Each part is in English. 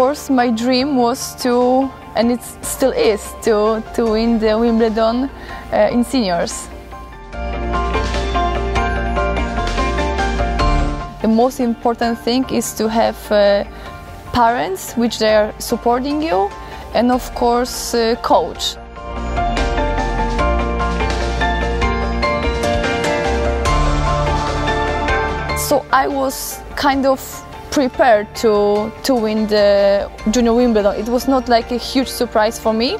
course, my dream was to, and it still is, to, to win the Wimbledon uh, in seniors. The most important thing is to have uh, parents which they are supporting you and of course uh, coach. So I was kind of prepared to, to win the Junior Wimbledon. It was not like a huge surprise for me.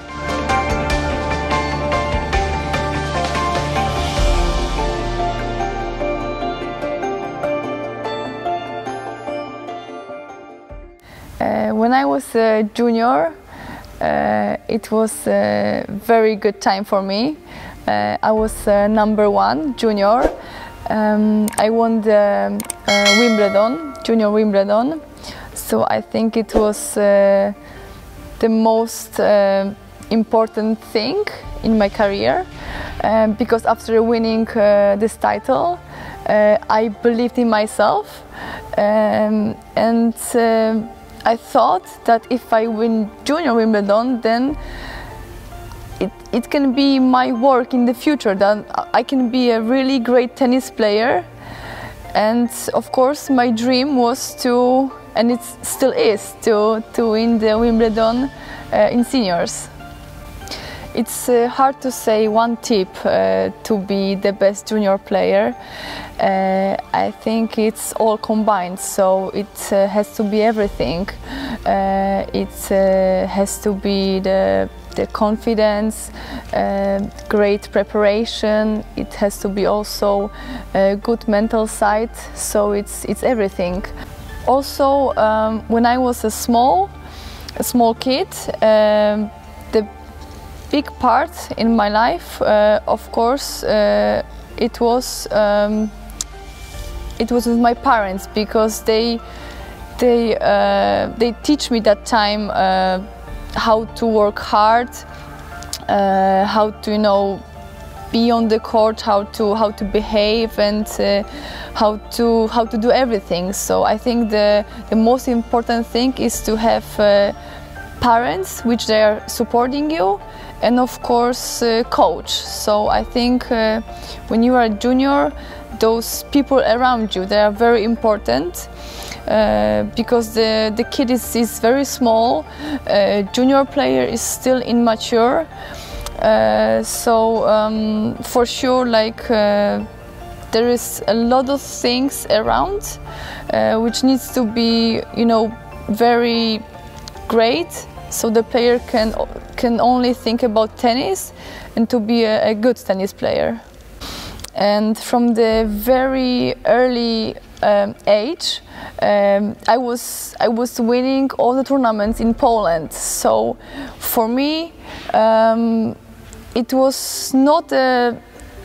Uh, when I was a junior, uh, it was a very good time for me. Uh, I was uh, number one junior. Um, I won the uh, Wimbledon, junior Wimbledon. So I think it was uh, the most important thing in my career um, because after winning this title, I believed in myself um, and I thought that if I win Junior Wimbledon, then it, it can be my work in the future, that I can be a really great tennis player. And of course, my dream was to, and it still is, to, to win the Wimbledon uh, in seniors. It's uh, hard to say one tip uh, to be the best junior player. Uh, I think it's all combined, so it uh, has to be everything. Uh, it has to be the, the confidence, great preparation. It has to be also a good mental side. So it's it's everything. Also, um, when I was a small, a small kid. Um, the big part in my life, uh, of course, uh, it was um, it was with my parents because they they uh, they teach me that time uh, how to work hard, uh, how to you know be on the court, how to how to behave and uh, how to how to do everything. So I think the the most important thing is to have parents which they are supporting you and of course uh, coach so i think uh, when you are a junior those people around you they are very important uh, because the, the kid is, is very small uh, junior player is still immature uh, so um, for sure like uh, there is a lot of things around which needs to be you know very great so the player can can only think about tennis and to be a, a good tennis player. And from the very early um, age, um, I was I was winning all the tournaments in Poland. So for me, um, it was not a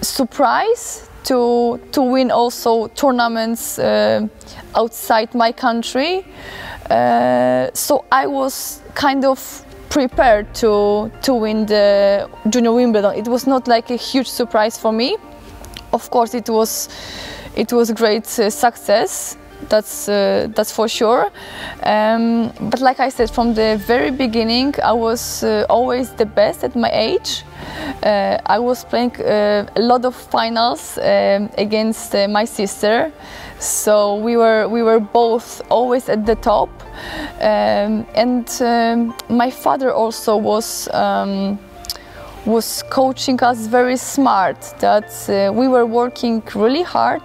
surprise to to win also tournaments uh, outside my country. Uh, so I was kind of prepared to to win the junior Wimbledon. It was not like a huge surprise for me. Of course, it was it was a great uh, success. That's uh, that's for sure. Um, but like I said, from the very beginning, I was uh, always the best at my age. Uh, I was playing uh, a lot of finals um, against uh, my sister, so we were we were both always at the top. Um, and um, my father also was um, was coaching us very smart. That we were working really hard,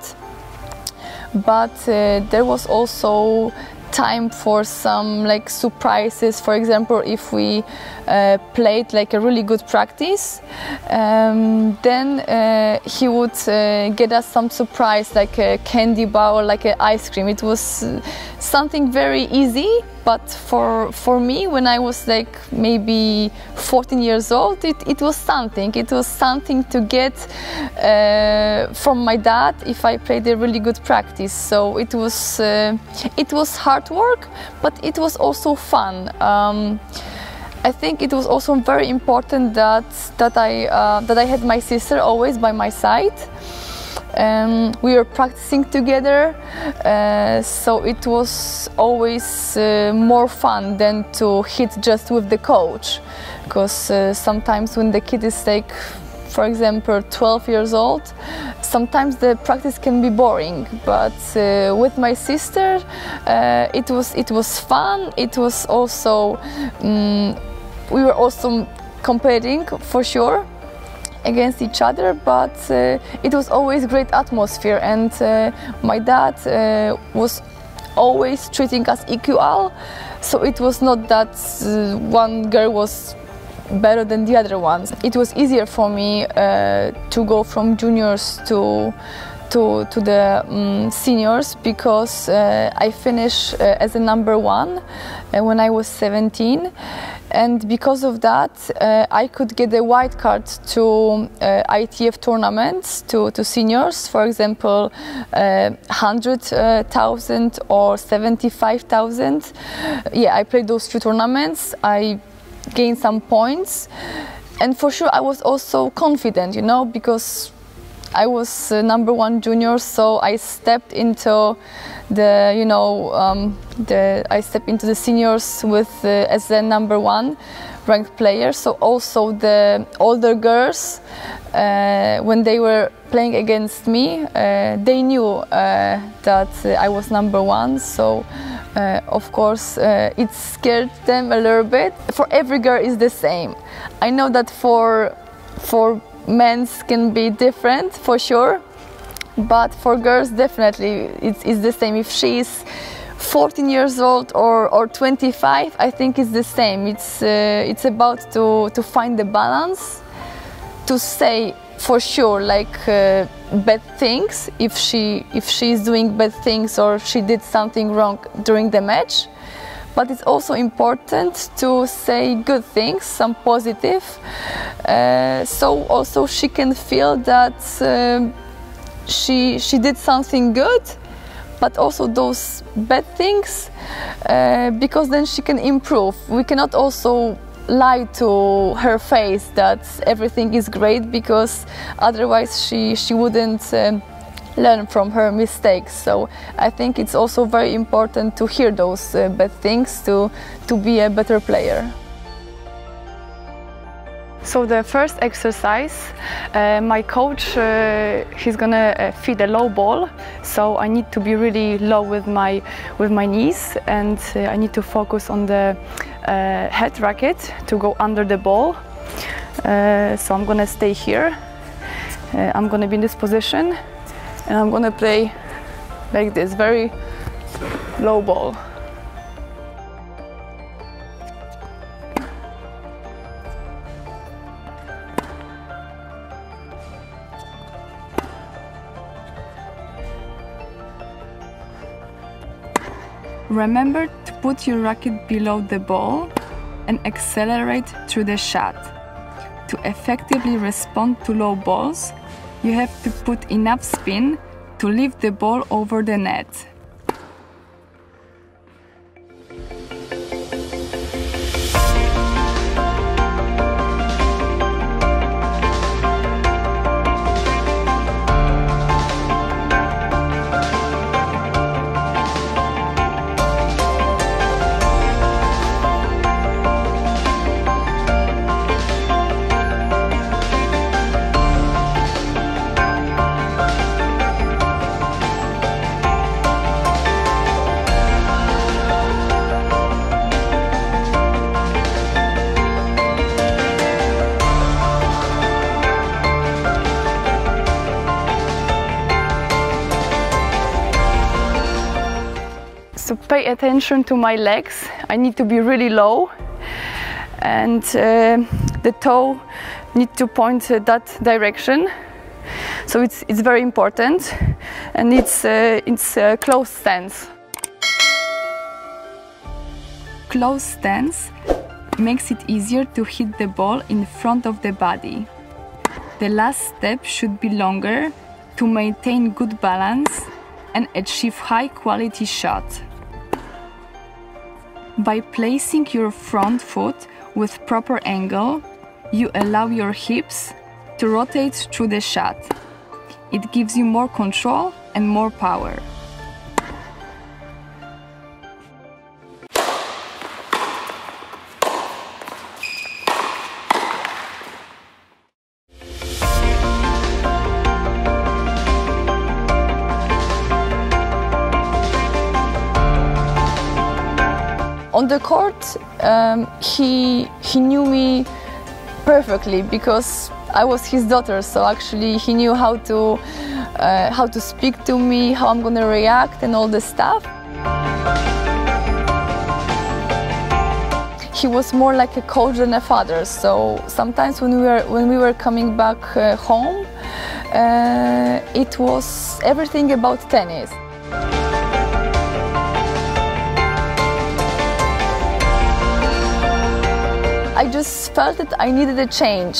but uh, there was also time for some like surprises. For example if we uh, played like a really good practice um, then uh, he would uh, get us some surprise like a candy bar or like an ice cream. It was uh, something very easy but for for me when i was like maybe 14 years old it, it was something. It was something to get uh, from my dad if i played a really good practice. So it was uh, it was hard work but it was also fun. Um, I think it was also very important that that I uh, that I had my sister always by my side Um, we were practicing together, uh, so it was always uh, more fun than to hit just with the coach. Because uh, sometimes when the kid is like, for example, 12 years old, sometimes the practice can be boring. But uh, with my sister, uh, it was it was fun. It was also um, we were also competing for sure against each other, but uh, it was always great atmosphere. And uh, my dad uh, was always treating us equal, so it was not that uh, one girl was better than the other ones. It was easier for me uh, to go from juniors to to, to the um, seniors because uh, I finished as a number one when I was 17 and because of that uh, I could get a white card to uh, ITF tournaments to, to seniors. For example 100,000 or 75,000 yeah I played those two tournaments. I gained some points. And for sure I was also confident you know because I was uh, number one junior, so I stepped into the, you know, um, the I stepped into the seniors with uh, as the number one ranked player. So also the older girls, uh, when they were playing against me, uh, they knew uh, that I was number one. So. Uh, of course, it scared them a little bit. For every girl, is the same. I know that for for men's can be different for sure. But for girls definitely it's, it's the same. If she's 14 years old or, or 25 i think it's the same. It's uh, it's about to to find the balance to say for sure like uh, bad things if she if she's doing bad things or she did something wrong during the match but it's also important to say good things, some positive, uh, so also she can feel that uh, she she did something good, but also those bad things, uh, because then she can improve. We cannot also lie to her face that everything is great because otherwise she she wouldn't um, learn from her mistakes. So I think it's also very important to hear those uh, bad things to, to be a better player. So the first exercise, uh, my coach, uh, he's gonna uh, feed a low ball. So I need to be really low with my with my knees, and uh, I need to focus on the uh, head racket to go under the ball. Uh, so I'm gonna stay here. I'm gonna be in this position, and I'm gonna play like this, very low ball. Remember to put your racket below the ball and accelerate through the shot. To effectively respond to low balls, you have to put enough spin to lift the ball over the net. Attention to my legs. I need to be really low and uh, the toe need to point that direction. So it's, it's very important and it's, uh, it's uh, close stance. Close stance makes it easier to hit the ball in front of the body. The last step should be longer to maintain good balance and achieve high quality shot. By placing your front foot with proper angle, you allow your hips to rotate through the shot. it gives you more control and more power. Um, he he knew me perfectly because I was his daughter. So actually, he knew how to uh, how to speak to me, how I'm gonna react, and all the stuff. He was more like a coach than a father. So sometimes when we were when we were coming back uh, home, uh, it was everything about tennis. Just felt that I needed a change.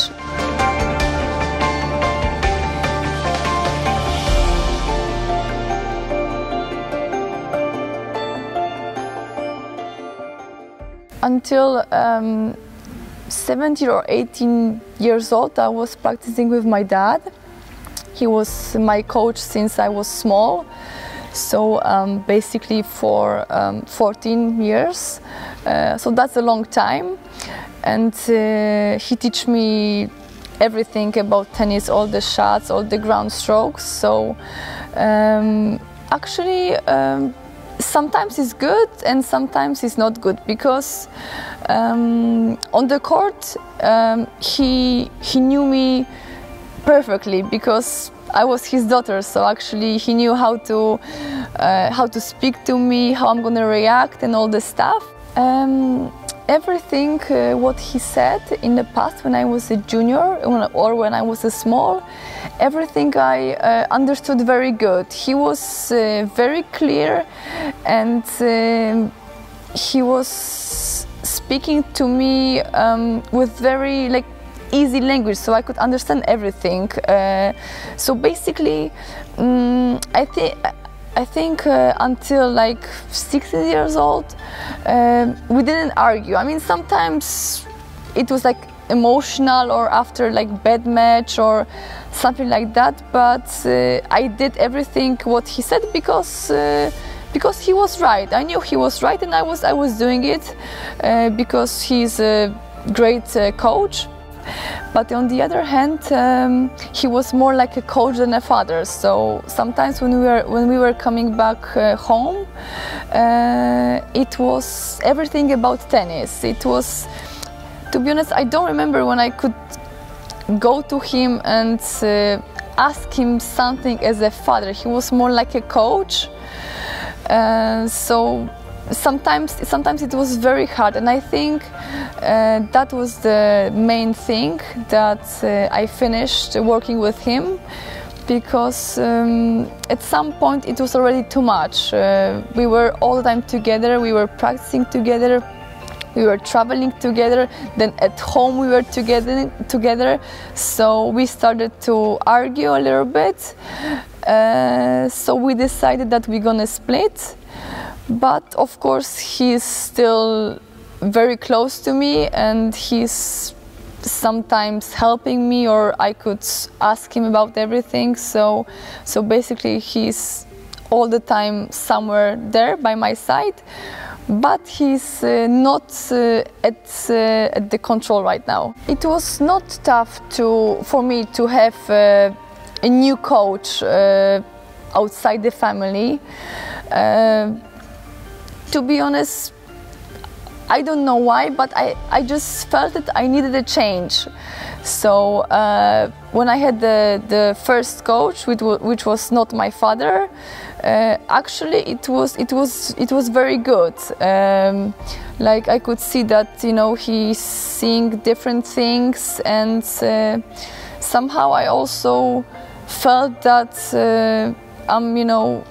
Until um, 17 or 18 years old, I was practicing with my dad. He was my coach since I was small. So um, basically for um, 14 years. Uh, so that's a long time. And uh, he teach me everything about tennis, all the shots, all the ground strokes. So um, actually, um, sometimes it's good and sometimes it's not good because um, on the court um, he he knew me perfectly because I was his daughter, so actually he knew how to uh, how to speak to me, how I'm gonna react, and all the stuff. Um, everything uh, what he said in the past when I was a junior or when I was a small, everything I uh, understood very good. He was uh, very clear, and um, he was speaking to me um, with very like easy language so I could understand everything. Uh, so basically, um, I think. I think uh, until like 16 years old, uh, we didn't argue. I mean, sometimes it was like emotional or after like bad match or something like that. But uh, I did everything what he said because uh, because he was right. I knew he was right, and I was I was doing it uh, because he's a great uh, coach. But on the other hand, um, he was more like a coach than a father. So sometimes when we were when we were coming back uh, home, uh, it was everything about tennis. It was, to be honest, I don't remember when I could go to him and uh, ask him something as a father. He was more like a coach. Uh, so sometimes sometimes it was very hard and i think uh, that was the main thing that uh, i finished working with him because um, at some point it was already too much. Uh, we were all the time together we were practicing together we were traveling together then at home we were together together. So we started to argue a little bit uh, so we decided that we're gonna split but of course he's still very close to me and he's sometimes helping me or I could ask him about everything. So so basically he's all the time somewhere there by my side. But he's uh, not uh, at, uh, at the control right now. It was not tough to for me to have uh, a new coach uh, outside the family. Uh, to be honest, I don't know why, but I, I just felt that I needed a change. So uh, when I had the, the first coach, which, which was not my father, uh, actually it was it was it was very good. Um, like I could see that you know he's seeing different things, and uh, somehow I also felt that uh, I'm you know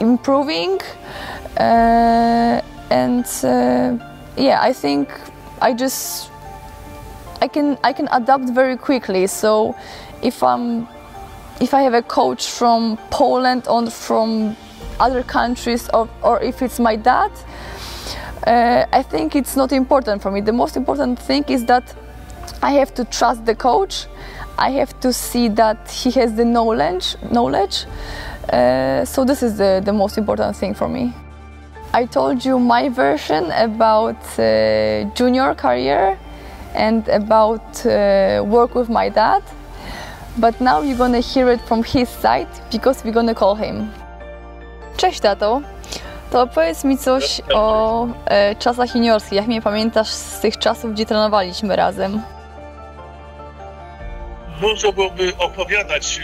improving and uh, yeah, I think I just I can I can adapt very quickly. So if I'm if I have a coach from Poland or from other countries, or, or if it's my dad, uh, I think it's not important for me. The most important thing is that I have to trust the coach. I have to see that he has the knowledge. Knowledge. Uh, so this is the, the most important thing for me. I told you my version about uh, junior career and about uh, work with my dad. But now you're gonna hear it from his side because we're gonna call him. Cześć tato. To powiedz mi coś o e, czasach juniorskich. Jak mnie pamiętasz z tych czasów, gdzie trenowaliśmy razem? Dużo byłoby opowiadać.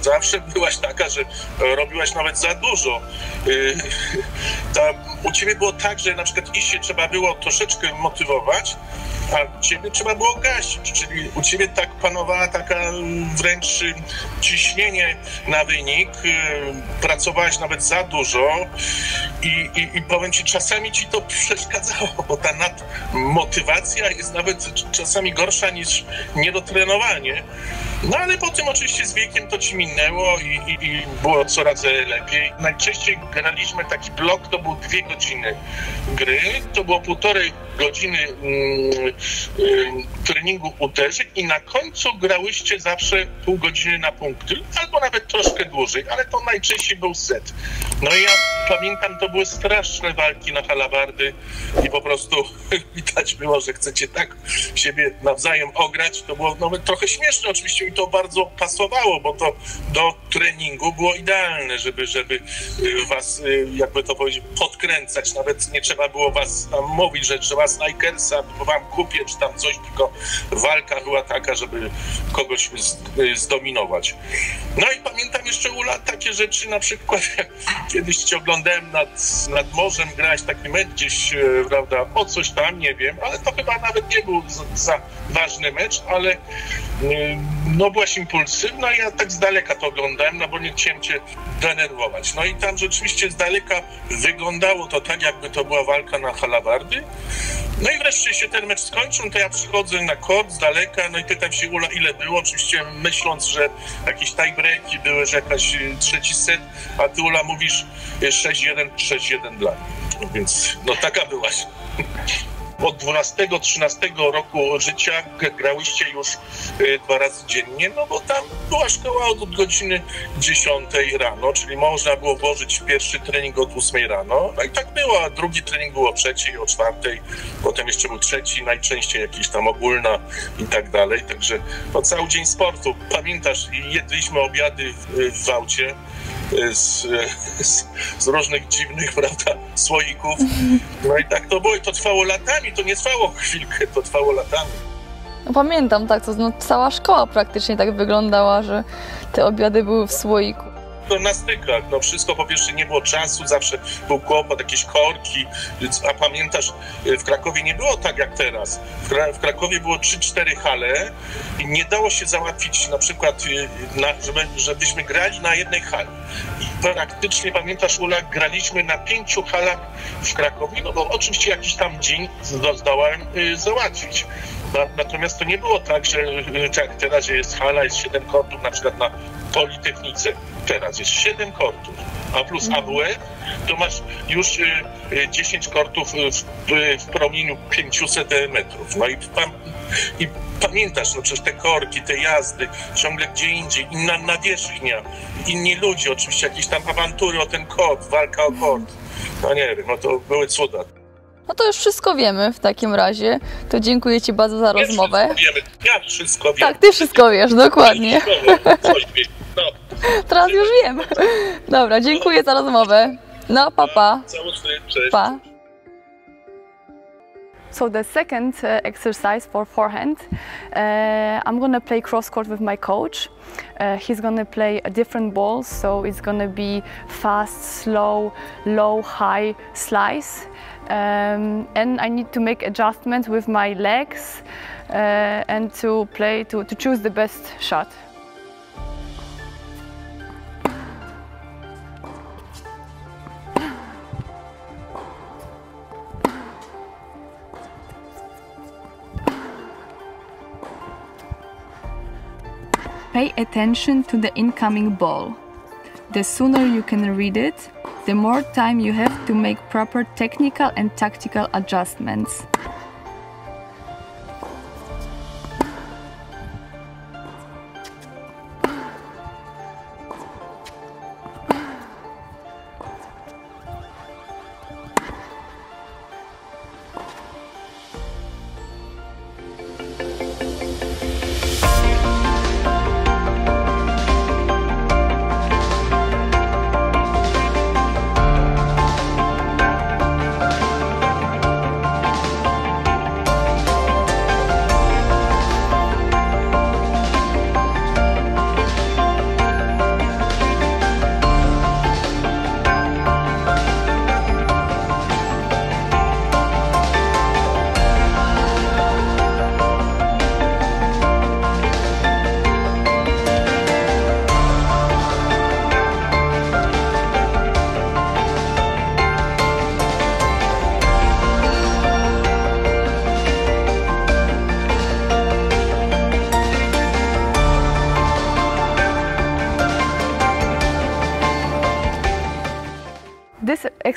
Zawsze byłaś taka, że robiłaś nawet za dużo. Y, Tam u ciebie było tak, że na przykład iść się trzeba było troszeczkę motywować, a ciebie trzeba było gasić. Czyli u ciebie tak panowała taka wręcz ciśnienie na wynik. y, Pracowałaś nawet za dużo i, i, i powiem ci, czasami ci to przeszkadzało, bo ta nadmotywacja jest nawet czasami gorsza niż niedotrenowanie. No ale potem oczywiście z wiekiem to ci minęło i, i, i było coraz lepiej. Najczęściej graliśmy taki blok, to był dwie godziny gry, to było półtorej godziny mm, ym, treningu uderzeń i na końcu grałyście zawsze pół godziny na punkty, albo nawet troszkę dłużej, ale to najczęściej był set. No i ja pamiętam, to były straszne walki na halabardy i po prostu widać było, że chcecie tak siebie nawzajem ograć. To było nawet trochę śmieszne, oczywiście mi to bardzo pasowało, bo to do treningu było idealne, żeby, żeby y, was, y, jakby to powiedzieć, podkręcać. Nawet nie trzeba było was tam mówić, że trzeba Snikersa, bo wam kupię, czy tam coś, tylko walka była taka, żeby kogoś y, zdominować. No i pamiętam jeszcze Ula takie rzeczy, na przykład kiedyś cię oglądałem nad, nad morzem, grałeś taki mecz gdzieś, prawda, o coś tam, nie wiem, ale to chyba nawet nie był za, za ważny mecz, ale no byłaś impulsywna ja tak z daleka to oglądałem, no bo nie chciałem cię denerwować. No i tam rzeczywiście z daleka wyglądało to tak, jakby to była walka na halabardy. No i wreszcie się ten mecz skończył, to ja przychodzę na kort z daleka, no i pytam się Ula, ile było, oczywiście myśląc, że jakieś tiebreaki były, że jakaś y, trzeci set, a ty Ula mówisz y, 6-1, 6-1 dla mnie. No Więc no taka byłaś. Od 12-13 roku życia grałyście już y, dwa razy dziennie, no bo tam była szkoła od, od godziny 10 rano, czyli można było włożyć pierwszy trening od 8 rano. No i tak było, a drugi trening był o trzeciej, o czwartej, potem jeszcze był trzeci, najczęściej jakiś tam ogólna i tak dalej. Także no, cały dzień sportu. Pamiętasz, jedliśmy obiady w, w aucie z, z, z różnych dziwnych, prawda, słoików. No i tak to było i to trwało latami, to nie trwało chwilkę, to trwało latami. No, pamiętam tak, to no, cała szkoła praktycznie tak wyglądała, że te obiady były w słoiku. To na stykach, no wszystko po pierwsze nie było czasu, zawsze był kłopot, jakieś korki, a pamiętasz, w Krakowie nie było tak jak teraz. W, Kra- w Krakowie było 3-4 hale i nie dało się załatwić na przykład, y, na, żeby, żebyśmy grali na jednej hali. I praktycznie, pamiętasz Ula, graliśmy na pięciu halach w Krakowie, no bo oczywiście jakiś tam dzień zdo- zdołałem y, załatwić. Na, natomiast to nie było tak, że y, tak jak teraz, że jest hala, jest 7 kortów, na przykład na Politechnice. Teraz jest 7 kortów, a plus AWF, to masz już y, y, 10 kortów y, w, y, w promieniu 500 metrów. No i, i pamiętasz, no przecież te korki, te jazdy, ciągle gdzie indziej, inna nawierzchnia, inni ludzie, oczywiście jakieś tam awantury o ten kort, walka o kort. No nie wiem, no to były cuda. No to już wszystko wiemy w takim razie. To dziękuję Ci bardzo za Ja rozmowę. wszystko wiemy. Ja wszystko wiem. Tak, Ty wszystko wiesz, dokładnie. No, Teraz już wiem. Dobra, dziękuję za rozmowę. No, papa. Pa. cześć. Pa. So the second uh, exercise for forehand, uh, I'm gonna play cross court with my coach. Uh, he's gonna play a different balls, so it's gonna be fast, slow, low, high slice. Um, and I need to make adjustments with my legs uh, and to play to, to choose the best shot. Pay attention to the incoming ball. The sooner you can read it, the more time you have to make proper technical and tactical adjustments.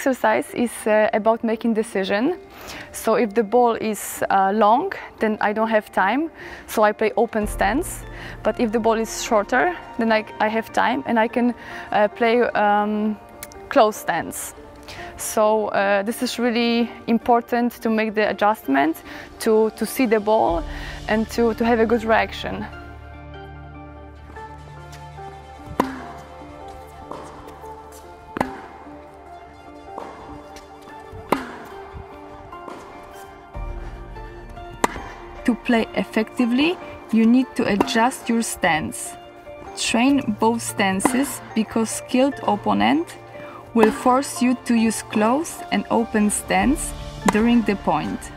Exercise is uh, about making decision. So if the ball is uh, long, then I don't have time, so I play open stance. But if the ball is shorter, then I, I have time and I can uh, play um, close stance. So uh, this is really important to make the adjustment, to, to see the ball and to, to have a good reaction. To play effectively, you need to adjust your stance. Train both stances because skilled opponent will force you to use close and open stance during the point.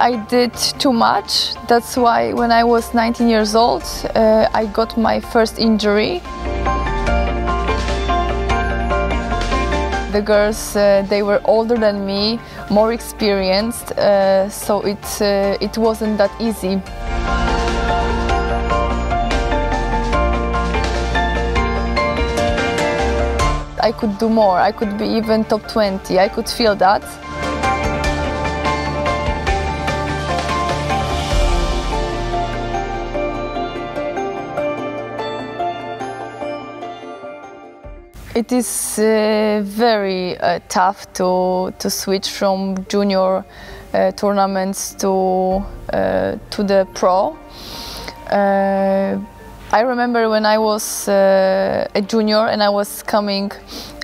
I did too much. That's why when I was 19 years old, uh, I got my first injury. The girls, uh, they were older than me, more experienced, uh, so it, uh, it wasn't that easy. I could do more, I could be even top 20, I could feel that. It is uh, very uh, tough to, to switch from junior uh, tournaments to, uh, to the pro. Uh, I remember when I was uh, a junior and I was coming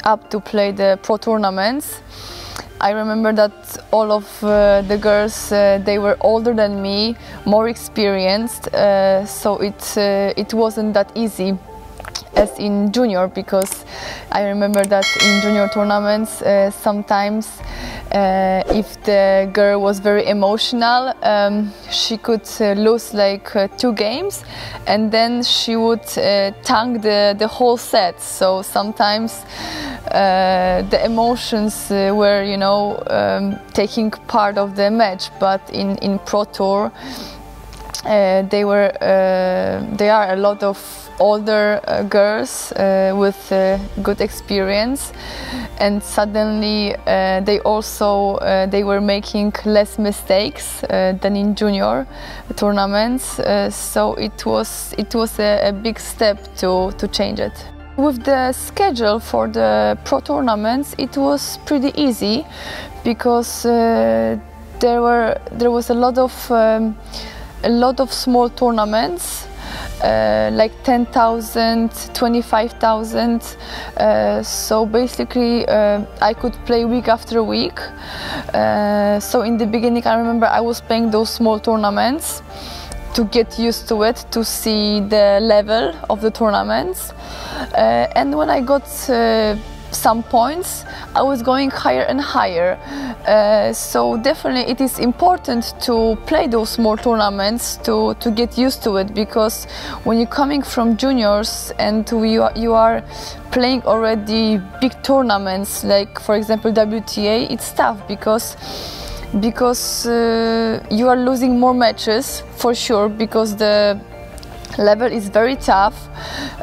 up to play the pro tournaments. I remember that all of the girls they were older than me, more experienced, so it it wasn't that easy as in junior because I remember that in junior tournaments uh, sometimes uh, if the girl was very emotional um, she could uh, lose like uh, two games and then she would uh, tank the, the whole set. So sometimes uh, the emotions were you know um, taking part of the match but in, in pro tour they were they are a lot of older uh, girls uh, with uh, good experience. And suddenly uh, they also uh, they were making less mistakes uh, than in junior tournaments. So it was it was a, a, big step to to change it. With the schedule for the pro tournaments it was pretty easy because there were there was a lot of um, a lot of small tournaments uh, like 10,000, 25,000. Uh, so basically, uh, I could play week after week. Uh, so in the beginning, I remember I was playing those small tournaments to get used to it, to see the level of the tournaments. Uh, and when I got some points, I was going higher and higher. Uh, so definitely it is important to play those small tournaments to, to get used to it because when you're coming from juniors and you are, you are playing already big tournaments like for example WTA, it's tough because because uh, you are losing more matches for sure because the level is very tough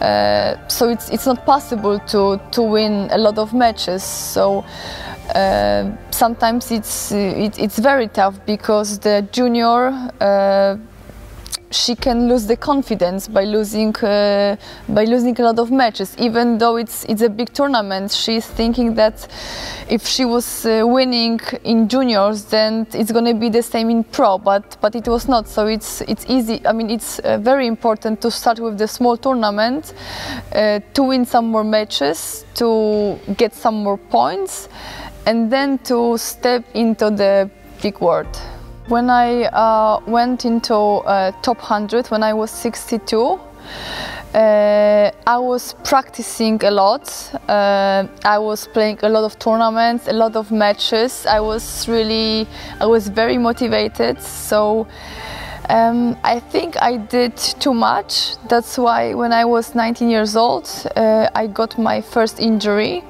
uh, so it's it's not possible to to win a lot of matches. So uh, sometimes it's it, it's very tough because the junior uh, she can lose the confidence by losing uh, by losing a lot of matches. Even though it's it's a big tournament, she's thinking that if she was uh, winning in juniors, then it's going to be the same in pro. But but it was not. So it's it's easy. I mean, it's uh, very important to start with the small tournament uh, to win some more matches, to get some more points, and then to step into the big world. When I uh, went into uh, top 100 when I was 62, uh, I was practicing a lot. Uh, I was playing a lot of tournaments, a lot of matches. I was really, I was very motivated. So Um, I think I did too much. That's why when I was 19 years old, uh, I got my first injury.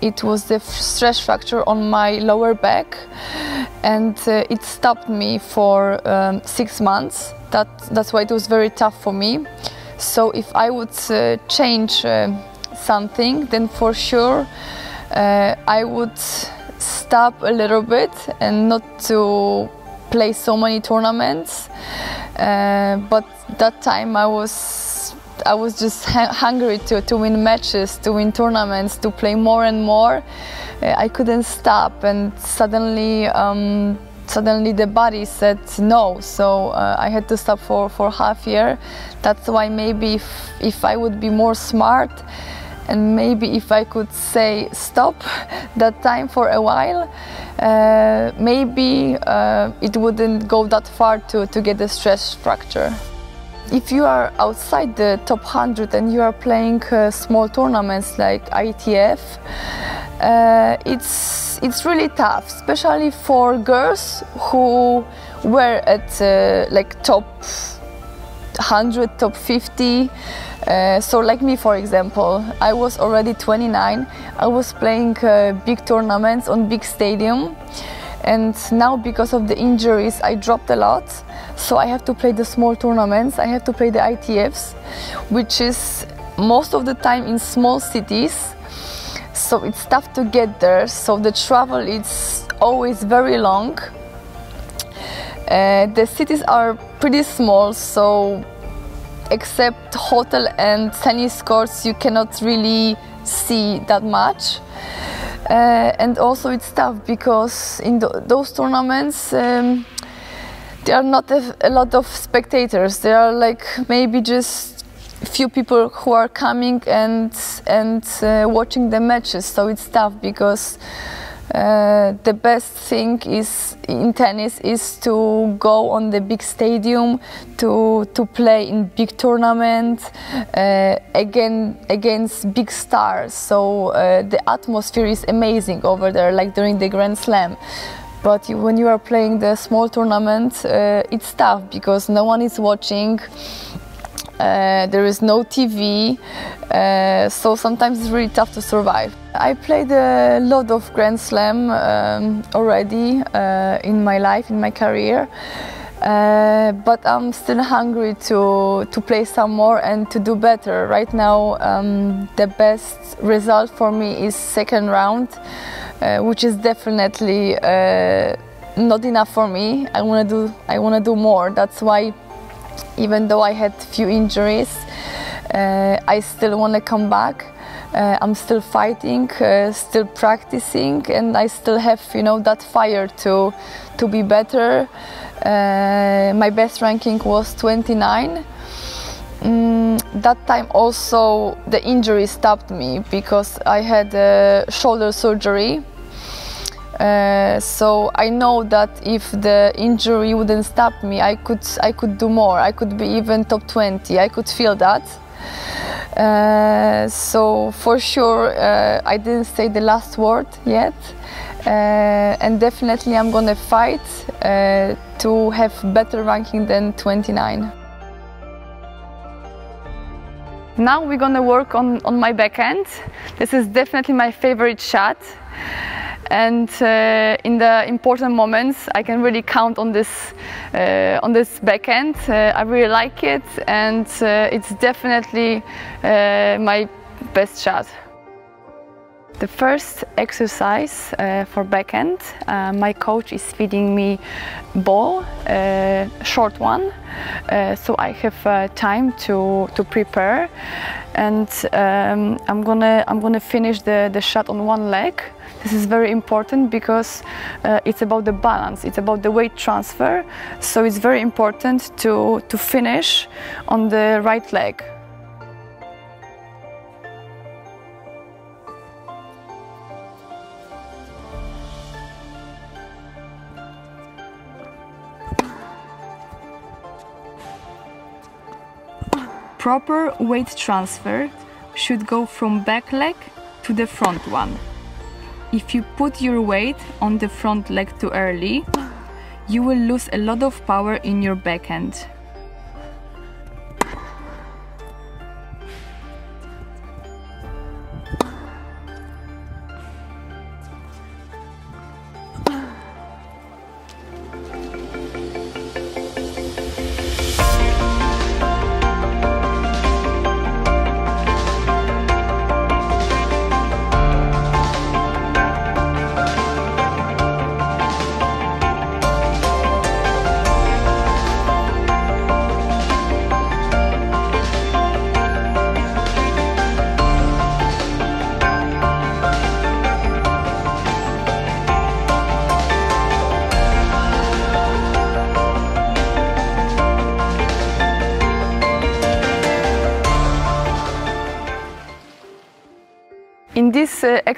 It was the stress fracture on my lower back, and uh, it stopped me for um, six months. That, that's why it was very tough for me. So if I would uh, change uh, something, then for sure uh, I would stop a little bit and not to play so many tournaments. Uh, but that time I was I was just hungry to, to win matches, to win tournaments, to play more and more. Uh, I couldn't stop, and suddenly. Um, suddenly the body said no so uh, i had to stop for, for half year that's why maybe if, if i would be more smart and maybe if I could say stop that time for a while, uh, maybe uh, it wouldn't go that far to, to get the stress fracture. If you are outside the top 100 and you are playing uh, small tournaments like ITF, uh, it's, it's really tough, especially for girls who were at uh, like top 100, top 50. Uh, so like me for example, I was already 29, I was playing uh, big tournaments on big stadium. And now because of the injuries I dropped a lot so I have to play the small tournaments, I have to play the ITFs which is most of the time in small cities. So it's tough to get there. So the travel is always very long. Uh, the cities are pretty small so except hotel and tennis courts you cannot really see that much. Uh, and also it's tough because in the, those tournaments um, there are not a, lot of spectators. There are like maybe just few people who are coming and and uh, watching the matches. So it's tough because uh, the best thing is in tennis is to go on the big stadium to to play in big tournament uh, again against big stars. So uh, the atmosphere is amazing over there like during the grand slam but when you are playing the small tournament uh, it's tough because no one is watching uh, there is no TV, uh, so sometimes it's really tough to survive. I played a lot of Grand Slam um, already uh, in my life, in my career. Uh, but I'm still hungry to, to play some more and to do better. Right now, um, the best result for me is second round, uh, which is definitely uh, not enough for me. I want to do I want to do more. That's why even though I had few injuries, uh, I still want to come back. Uh, I'm still fighting, uh, still practicing, and I still have, you know, that fire to to be better. My best ranking was 29. Mm, that time also the injury stopped me because I had a shoulder surgery uh, so I know that if the injury wouldn't stop me, I could I could do more. I could be even top 20. I could feel that. Uh, so for sure, uh, I didn't say the last word yet, uh, and definitely I'm gonna fight uh, to have better ranking than 29. Now we're gonna work on, on my backhand. This is definitely my favorite shot and uh, in the important moments I can really count on this uh, on this backhand. Uh, I really like it and uh, it's definitely uh, my best shot. The first exercise uh, for backhand, uh, my coach is feeding me ball, short one, so I have time to, to prepare, and um, I'm gonna I'm gonna finish the, the shot on one leg. This is very important because uh, it's about the balance, it's about the weight transfer. So it's very important to, to finish on the right leg. Proper weight transfer should go from back leg to the front one. If you put your weight on the front leg too early, you will lose a lot of power in your backhand. In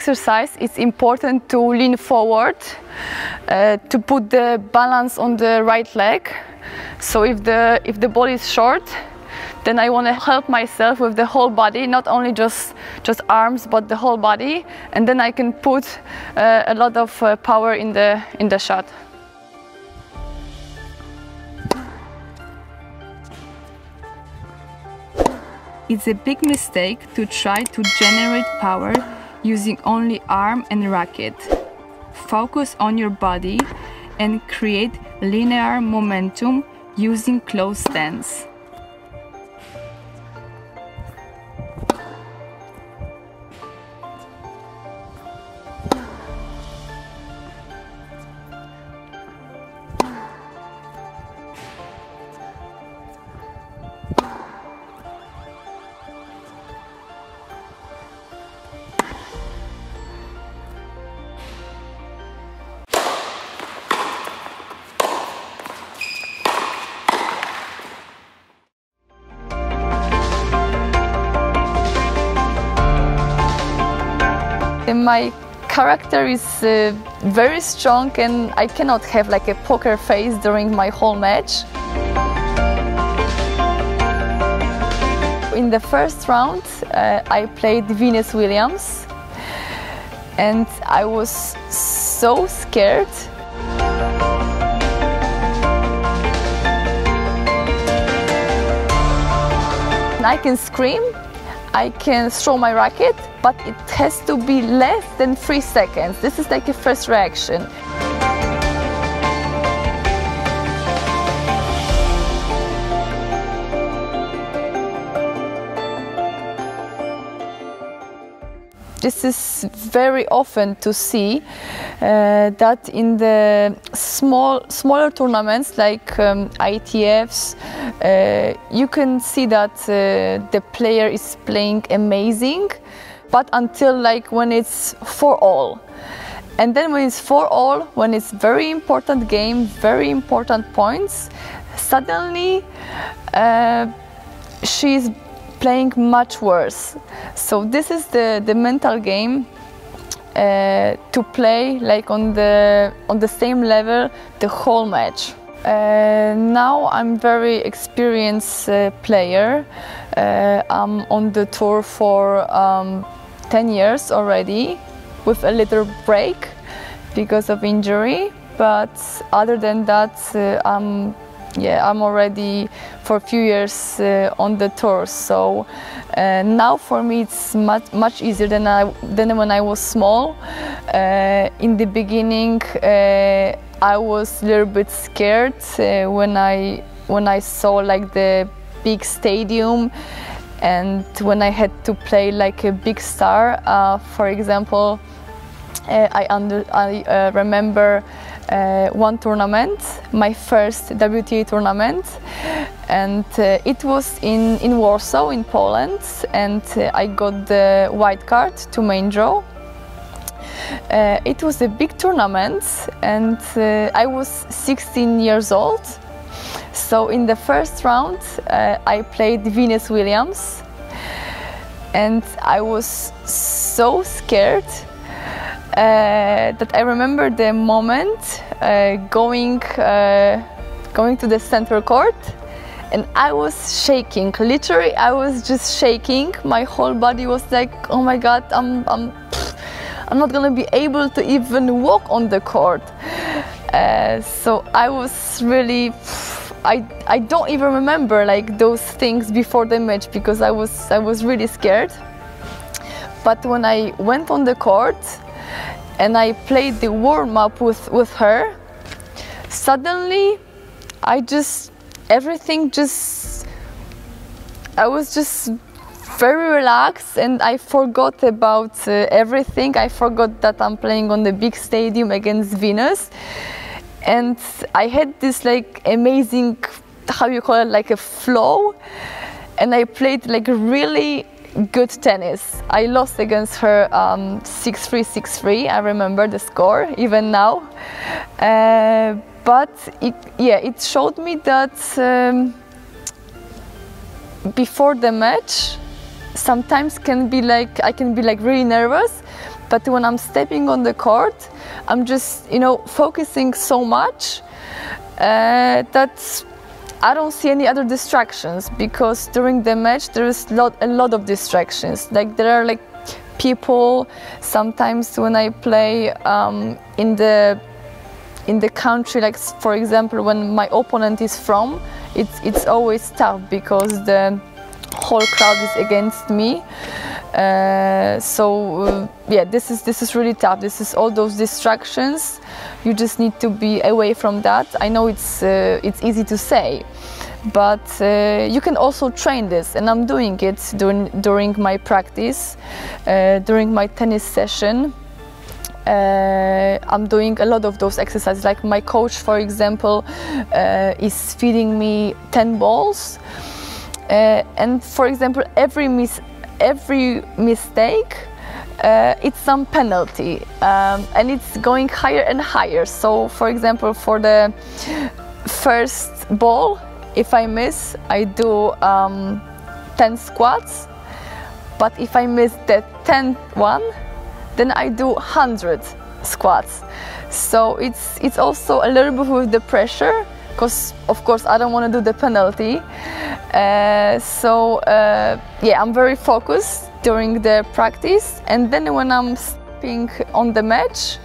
exercise, it's important to lean forward, uh, to put the balance on the right leg. So if the, if the ball is short, then I want to help myself with the whole body, not only just, just arms, but the whole body. And then I can put uh, a lot of uh, power in the, in the shot. It's a big mistake to try to generate power using only arm and racket. Focus on your body and create linear momentum using close stance. My character is uh, very strong and I cannot have like a poker face during my whole match. In the first round, uh, I played Venus Williams and I was so scared. I can scream I can throw my racket, but it has to be less than three seconds. This is like a first reaction. This is very often to see uh, that in the small smaller tournaments like um, ITFs uh, you can see that uh, the player is playing amazing but until like when it's for all. And then when it's for all when it's very important game very important points suddenly uh, she's playing much worse. So this is the, the mental game uh, to play like on the on the same level the whole match. Uh, now I'm very experienced uh, player. Uh, I'm on the tour for um, 10 years already with a little break because of injury. But other than that, uh, I'm yeah, I'm already for a few years uh, on the tour. So uh, now for me it's much much easier than I than when I was small. Uh, in the beginning, uh, I was a little bit scared uh, when I when I saw like the big stadium and when I had to play like a big star. Uh, for example, I I remember uh, one tournament, my first WTA tournament, and uh, it was in, in Warsaw, in Poland, and uh, I got the white card to main draw. Uh, it was a big tournament, and uh, I was 16 years old. So in the first round, uh, I played Venus Williams, and I was so scared that I remember the moment uh, going uh, going to the central court and I was shaking. Literally I was just shaking. My whole body was like oh my god I'm, I'm I'm not gonna be able to even walk on the court. Uh, so I was really, I, I don't even remember like those things before the match because I was I was really scared. But when I went on the court and I played the warm up with with her, suddenly I just everything just I was just very relaxed and I forgot about uh, everything. I forgot that I'm playing on the big stadium against Venus. And I had this like amazing, how you call it, like a flow. And I played like really good tennis. I lost against her 6-3, um, 6-3. I remember the score even now. Uh, but it, yeah, it showed me that um, before the match, sometimes can be like I can be like really nervous, but when I'm stepping on the court, I'm just you know focusing so much uh, that I don't see any other distractions because during the match there is lot, a lot of distractions. Like there are like people sometimes when I play um, in the in the country, like for example when my opponent is from, it's it's always tough because the whole crowd is against me. Uh, so uh, yeah, this is this is really tough. This is all those distractions. You just need to be away from that. I know it's uh, it's easy to say, but uh, you can also train this, and I'm doing it during during my practice, uh, during my tennis session. Uh, I'm doing a lot of those exercises. Like my coach, for example, uh, is feeding me 10 balls. Uh, and for example, every mis every mistake, uh, it's some penalty, um, and it's going higher and higher. So, for example, for the first ball, if I miss, I do um, 10 squats. But if I miss the 10th one, then I do 100 squats. So it's it's also a little bit with the pressure because of course I don't want to do the penalty. Uh, so uh, yeah, I'm very focused during the practice, and then when I'm stepping on the match,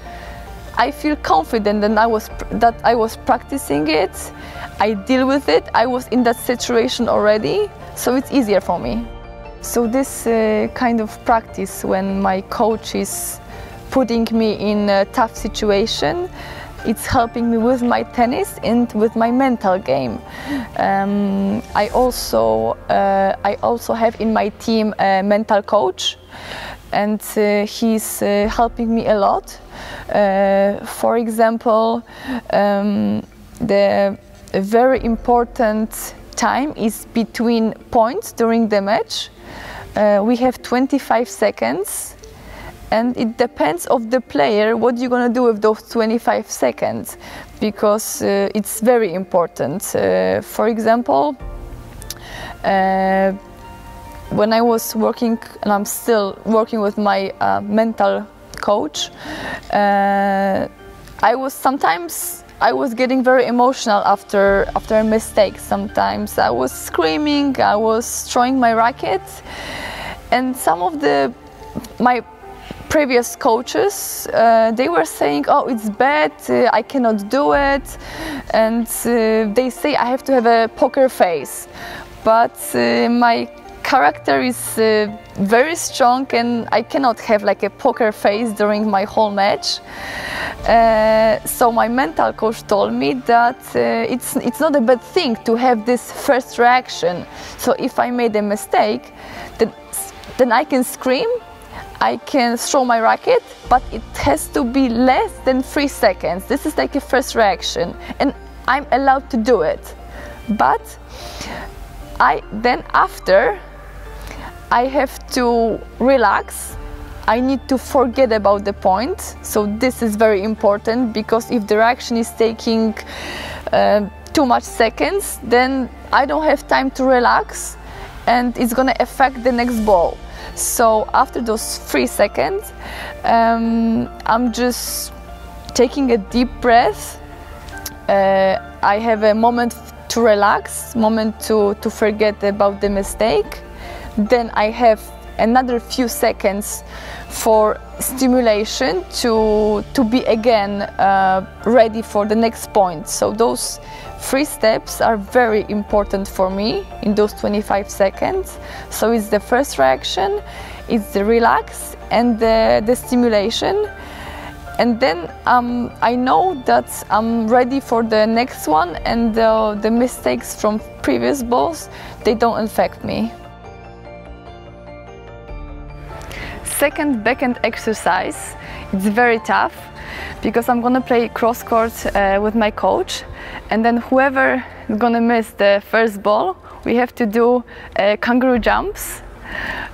I feel confident that I was that I was practicing it. I deal with it. I was in that situation already, so it's easier for me. So this uh, kind of practice, when my coach is putting me in a tough situation, it's helping me with my tennis and with my mental game. Um, I also uh, I also have in my team a mental coach, and uh, he's uh, helping me a lot. Uh, for example, um, the very important time is between points during the match. Uh, we have 25 seconds and it depends of the player what you're going to do with those 25 seconds because uh, it's very important. Uh, for example uh, when I was working and I'm still working with my uh, mental coach uh, I was sometimes I was getting very emotional after after a mistake. Sometimes I was screaming I was throwing my racket and some of the my previous coaches, uh, they were saying, "Oh, it's bad. Uh, I cannot do it," and uh, they say I have to have a poker face. But uh, my character is uh, very strong, and I cannot have like a poker face during my whole match. Uh, so my mental coach told me that it's it's not a bad thing to have this first reaction. So if I made a mistake, then then I can scream I can throw my racket, but it has to be less than three seconds. This is like a first reaction, and I'm allowed to do it. But I then after I have to relax. I need to forget about the point. So this is very important because if the reaction is taking uh, too much seconds, then I don't have time to relax, and it's gonna affect the next ball. So after those three seconds, um, I'm just taking a deep breath. Uh, I have a moment to relax, moment to, to forget about the mistake. Then I have another few seconds for stimulation to to be again uh, ready for the next point. So those three steps are very important for me in those 25 seconds. So it's the first reaction, it's the relax and the, the stimulation and then um, I know that I'm ready for the next one and the, the mistakes from previous balls, they don't affect me. Second backhand exercise, it's very tough because I'm gonna play cross court uh, with my coach and then whoever is gonna miss the first ball, we have to do uh, kangaroo jumps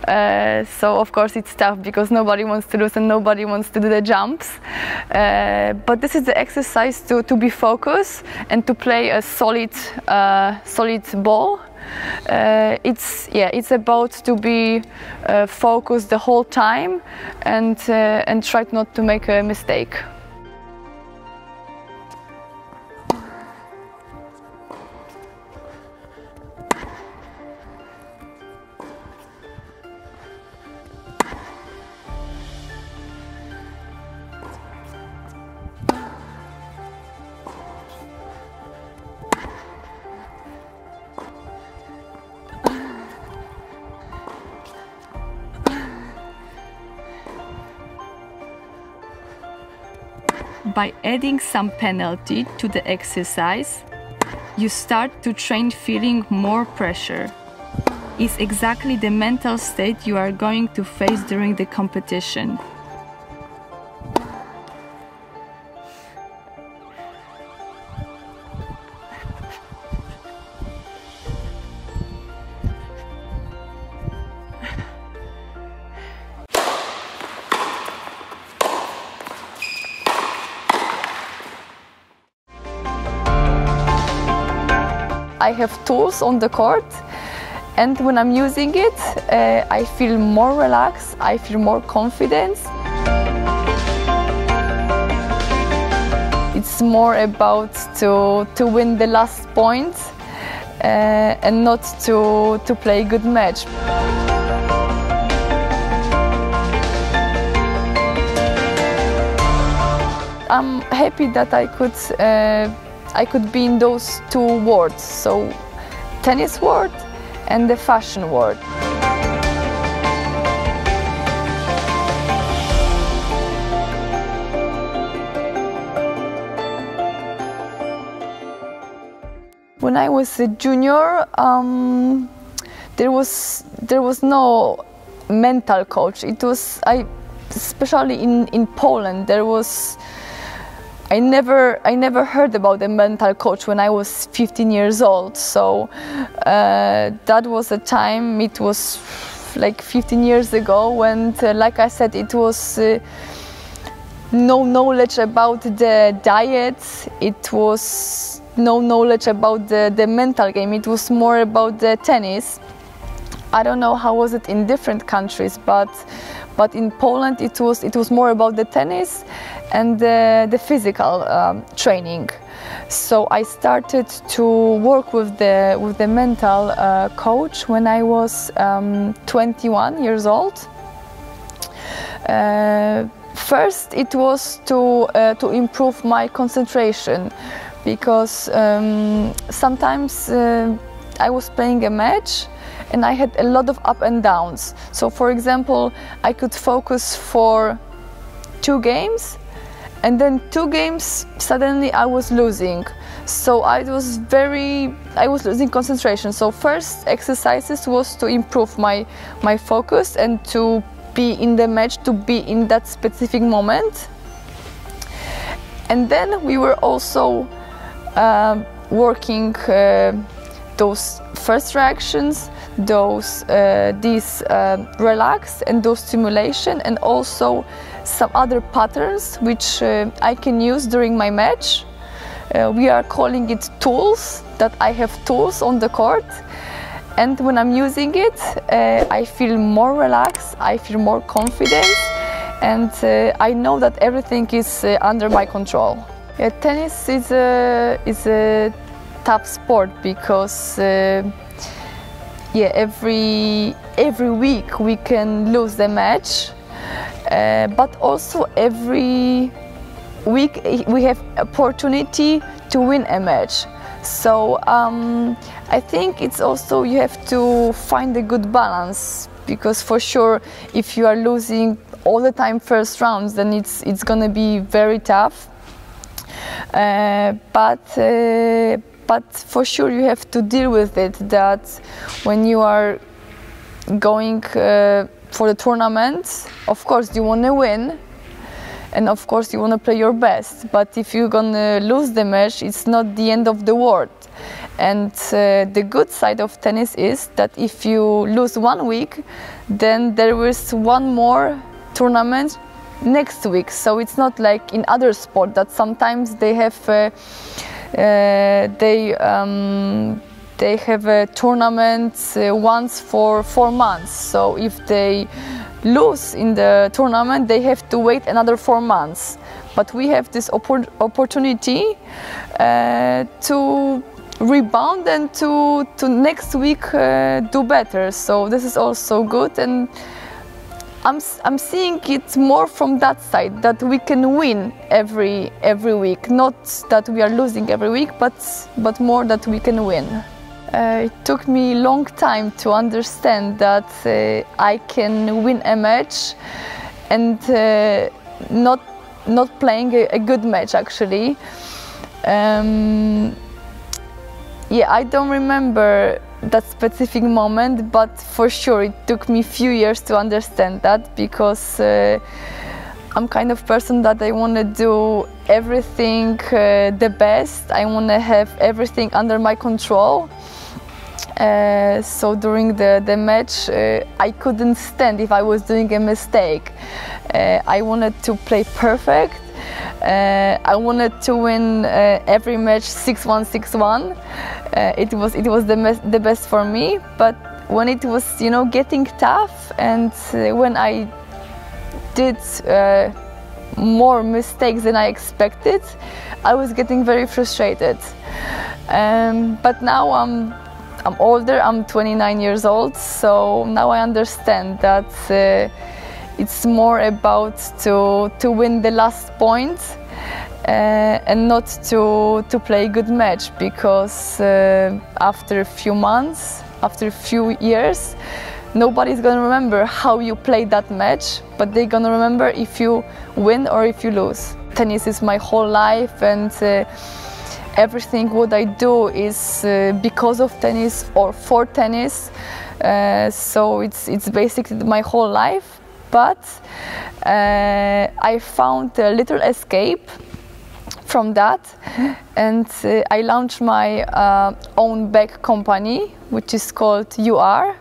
uh, so of course it's tough because nobody wants to lose and nobody wants to do the jumps. Uh, but this is the exercise to, to be focused and to play a solid, uh, solid ball. Uh, it's yeah, it's about to be uh, focused the whole time and and try not to make a mistake. By adding some penalty to the exercise, you start to train feeling more pressure. It's exactly the mental state you are going to face during the competition. I have tools on the court and when I'm using it, uh, I feel more relaxed, I feel more confidence. It's more about to, to win the last point uh, and not to, to play a good match. I'm happy that I could uh, I could be in those two worlds, so tennis world and the fashion world. When I was a junior, um, there was there was no mental coach. It was I, especially in in Poland, there was I never, I never heard about a mental coach when I was 15 years old. So uh, that was a time. It was like 15 years ago when, uh, like I said, it was uh, no knowledge about the diet. It was no knowledge about the, the mental game. It was more about the tennis. I don't know how was it in different countries, but but in Poland it was it was more about the tennis and the, the physical um, training. So I started to work with the with the mental uh, coach when I was um, 21 years old. Uh, first, it was to uh, to improve my concentration because um, sometimes uh, I was playing a match and I had a lot of up and downs. So, for example, I could focus for two games and then two games suddenly I was losing. So I was very, I was losing concentration. So first exercises was to improve my, my focus and to be in the match, to be in that specific moment. And then we were also uh, working uh, those first reactions, those uh, uh, relax and those stimulation, and also some other patterns which uh, I can use during my match. Uh, we are calling it tools. That I have tools on the court, and when I'm using it, uh, I feel more relaxed. I feel more confident, and uh, I know that everything is under my control. Yeah, tennis is a is a tough sport because yeah, every every week we can lose the match, uh, but also every week we have opportunity to win a match. So um, I think it's also you have to find a good balance because for sure if you are losing all the time first rounds then it's it's gonna be very tough. Uh, but uh, but for sure you have to deal with it that when you are going uh, for the tournament of course you want to win and of course you want to play your best. But if you're gonna lose the match it's not the end of the world. And uh, the good side of tennis is that if you lose one week then there is one more tournament next week. So it's not like in other sport that sometimes they have uh, they um, they have a tournament uh, once for four months. So if they lose in the tournament, they have to wait another four months. But we have this oppor opportunity uh, to rebound and to to next week uh, do better. So this is also good and I'm, I'm seeing it more from that side that we can win every every week. Not that we are losing every week but but more that we can win. Uh, it took me a long time to understand that uh, I can win a match and uh, not not playing a, a, good match actually. Um, yeah I don't remember that specific moment, but for sure it took me few years to understand that because uh, I'm kind of person that I want to do everything uh, the best. I want to have everything under my control. Uh, so during the, the match, uh, I couldn't stand if I was doing a mistake. Uh, I wanted to play perfect. Uh, I wanted to win every match 6-1, 6-1 uh, it was it was the, the best for me but when it was you know getting tough and uh, when I did uh, more mistakes than I expected I was getting very frustrated. Um, but now I'm I'm older I'm 29 years old so now I understand that uh, it's more about to to win the last point uh, and not to, to play a good match because uh, after a few months, after a few years, nobody's gonna remember how you played that match, but they're gonna remember if you win or if you lose. Tennis is my whole life and uh, everything what I do is uh, because of tennis or for tennis. Uh, so it's, it's basically my whole life, but uh, I found a little escape from that and uh, I launched my uh, own bag company which is called UR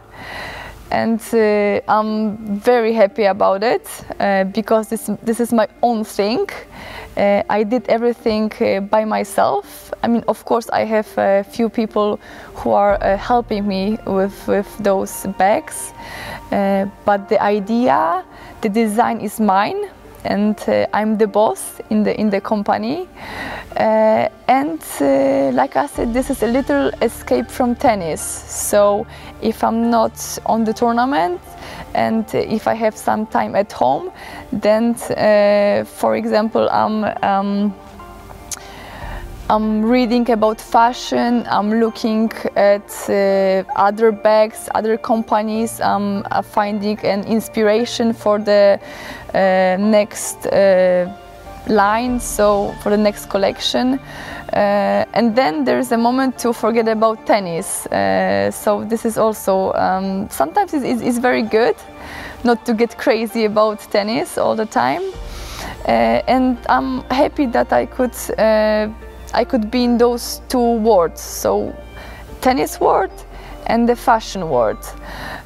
and uh, I'm very happy about it uh, because this, this is my own thing. Uh, I did everything uh, by myself. I mean, of course, I have a few people who are helping me with, with those bags, but the idea, the design is mine and uh, I'm the boss in the in the company. Uh, and uh, like I said, this is a little escape from tennis. So if I'm not on the tournament and if I have some time at home, then, uh, for example, I'm. Um, I'm reading about fashion, I'm looking at uh, other bags, other companies, I'm uh, finding an inspiration for the uh, next uh, line, so for the next collection. Uh, and then there's a moment to forget about tennis. Uh, so this is also, um, sometimes it's, it's, very good not to get crazy about tennis all the time. and I'm happy that I could I could be in those two worlds, so tennis world and the fashion world.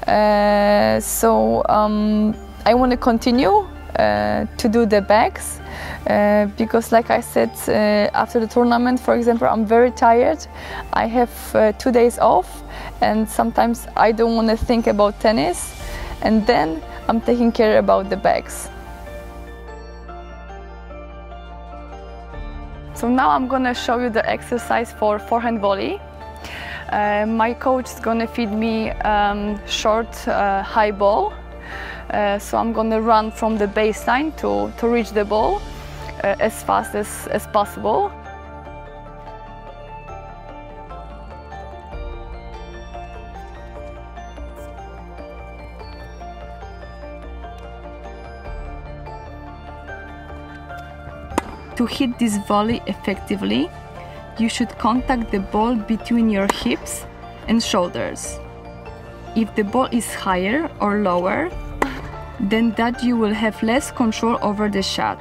Uh, so um, I want to continue uh, to do the bags uh, because like I said uh, after the tournament for example I'm very tired I have uh, two days off and sometimes I don't want to think about tennis and then I'm taking care about the bags. So now I'm gonna show you the exercise for forehand volley. Uh, my coach is gonna feed me um, short uh, high ball. Uh, so I'm gonna run from the baseline to, to reach the ball uh, as fast as, as possible. To hit this volley effectively, you should contact the ball between your hips and shoulders. If the ball is higher or lower, then that you will have less control over the shot.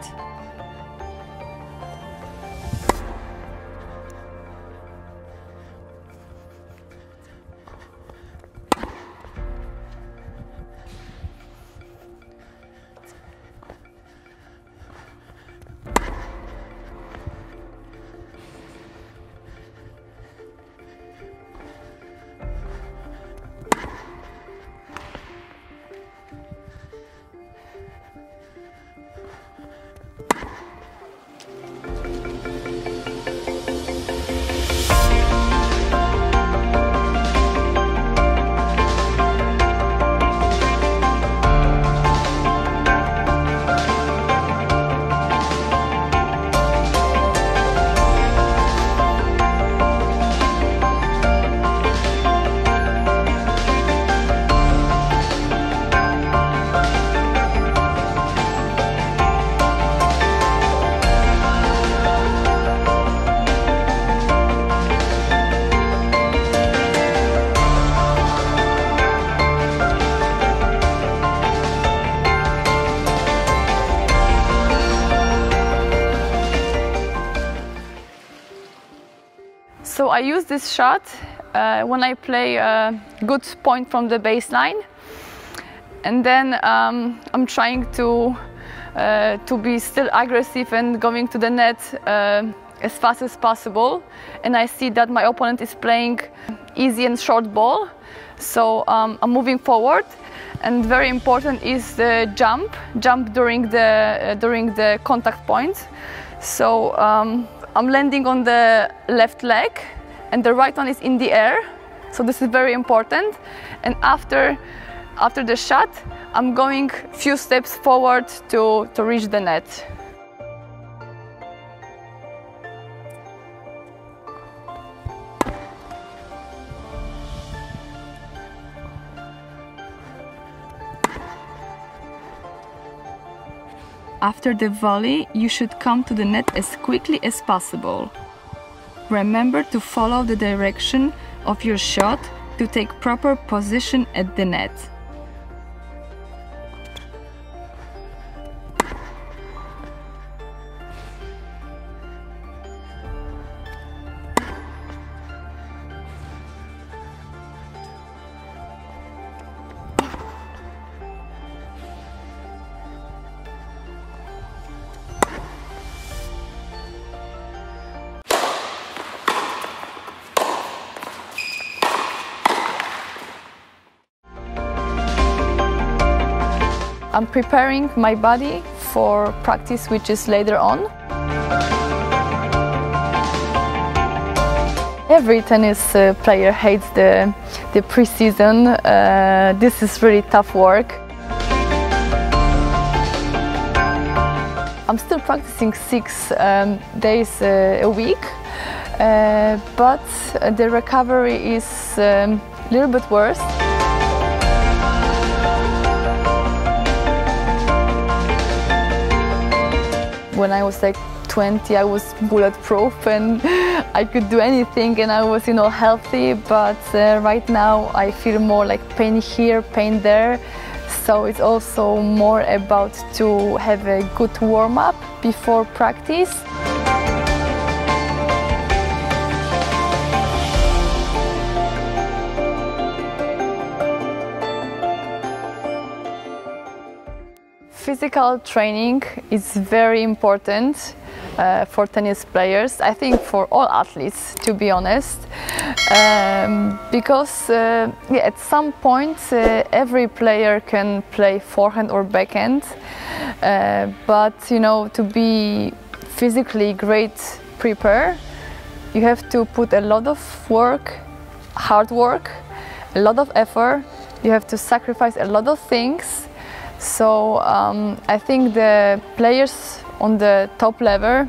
I use this shot uh, when I play a good point from the baseline, and then um, I'm trying to uh, to be still aggressive and going to the net uh, as fast as possible. And I see that my opponent is playing easy and short ball, so um, I'm moving forward. And very important is the jump, jump during the uh, during the contact point. So. Um, I'm landing on the left leg and the right one is in the air. So this is very important. And after, after the shot, I'm going few steps forward to, to reach the net. After the volley, you should come to the net as quickly as possible. Remember to follow the direction of your shot to take proper position at the net. I'm preparing my body for practice which is later on. Every tennis uh, player hates the, the pre-season. Uh, this is really tough work. I'm still practicing six um, days uh, a week, uh, but the recovery is um, a little bit worse. When I was like 20 I was bulletproof and I could do anything and I was you know healthy but uh, right now I feel more like pain here pain there. So it's also more about to have a good warm-up before practice Physical training is very important uh, for tennis players, I think for all athletes to be honest, um, because uh, yeah, at some point uh, every player can play forehand or backhand, uh, but you know to be physically great prepare, you have to put a lot of work hard work, a lot of effort. You have to sacrifice a lot of things. So um, I think the players on the top level,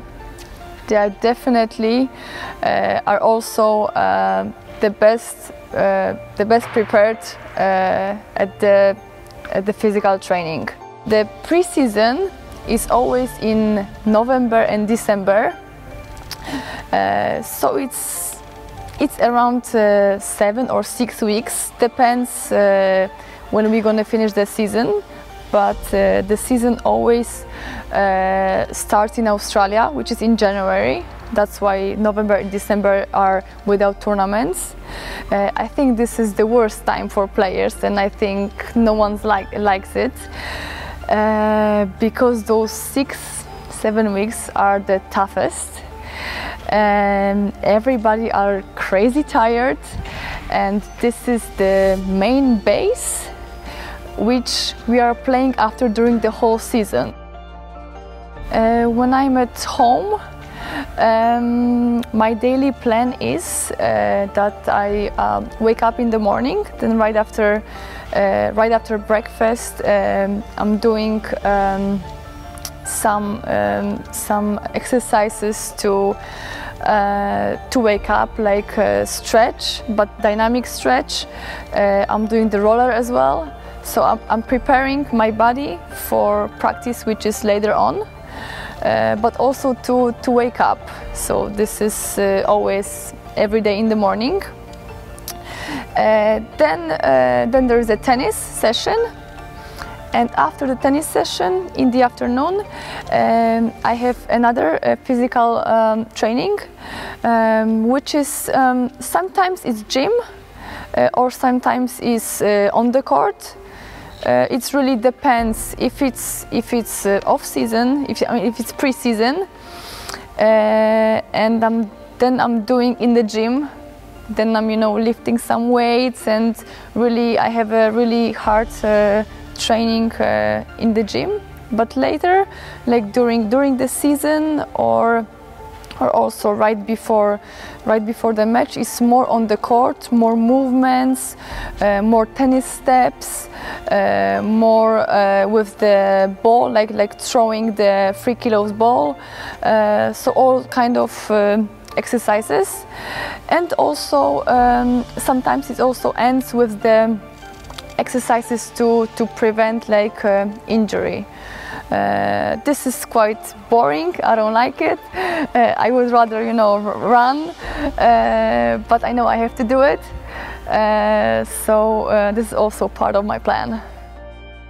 they are definitely uh, are also uh, the best, uh, the best prepared uh, at the at the physical training. The preseason is always in November and December, uh, so it's it's around uh, seven or six weeks, depends when we're gonna finish the season. But uh, the season always uh, starts in Australia, which is in January. That's why November and December are without tournaments. Uh, I think this is the worst time for players, and I think no one like likes it uh, because those six, seven weeks are the toughest and everybody are crazy tired and this is the main base which we are playing after during the whole season. Uh, when I'm at home um, my daily plan is uh, that I uh, wake up in the morning then right after uh, right after breakfast um, I'm doing um, some um, some exercises to uh, to wake up like stretch but dynamic stretch uh, I'm doing the roller as well so I'm, I'm, preparing my body for practice which is later on uh, but also to, to wake up. So this is uh, always every day in the morning. Uh, then uh, then there is a tennis session. And after the tennis session in the afternoon, um, I have another uh, physical um, training, um, which is um, sometimes it's gym uh, or sometimes is uh, on the court. Uh, it really depends if it's if it's uh, off season, if I mean, if it's pre-season, uh, and I'm, then I'm doing in the gym. Then I'm you know lifting some weights and really I have a really hard uh, training uh, in the gym. But later like during during the season or also right before right before the match. Is more on the court more movements uh, more tennis steps uh, more uh, with the ball like like throwing the three kilos ball. Uh, so all kind of uh, exercises. And also um, sometimes it also ends with the exercises to, to prevent like injury. Uh, this is quite boring. I don't like it. Uh, I would rather, you know, run, uh, but I know I have to do it. Uh, so uh, this is also part of my plan.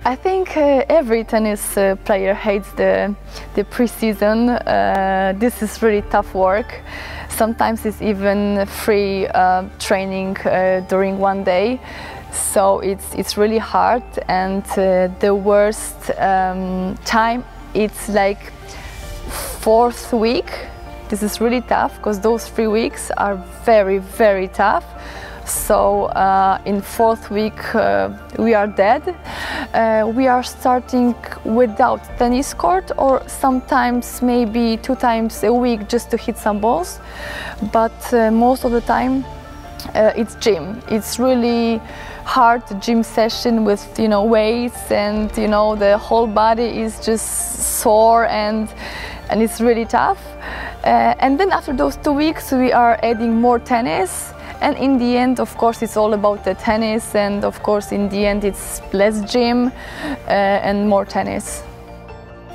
I think every tennis player hates the the preseason. this is really tough work. Sometimes it's even free training during one day so it's it's really hard and uh, the worst um, time it's like fourth week. This is really tough because those three weeks are very very tough. So uh, in fourth week uh, we are dead. Uh, we are starting without tennis court or sometimes maybe two times a week just to hit some balls. But uh, most of the time uh, it's gym. It's really hard gym session with you know weights and you know the whole body is just sore and and it's really tough. Uh, and then after those two weeks we are adding more tennis. And in the end of course it's all about the tennis. And of course in the end it's less gym uh, and more tennis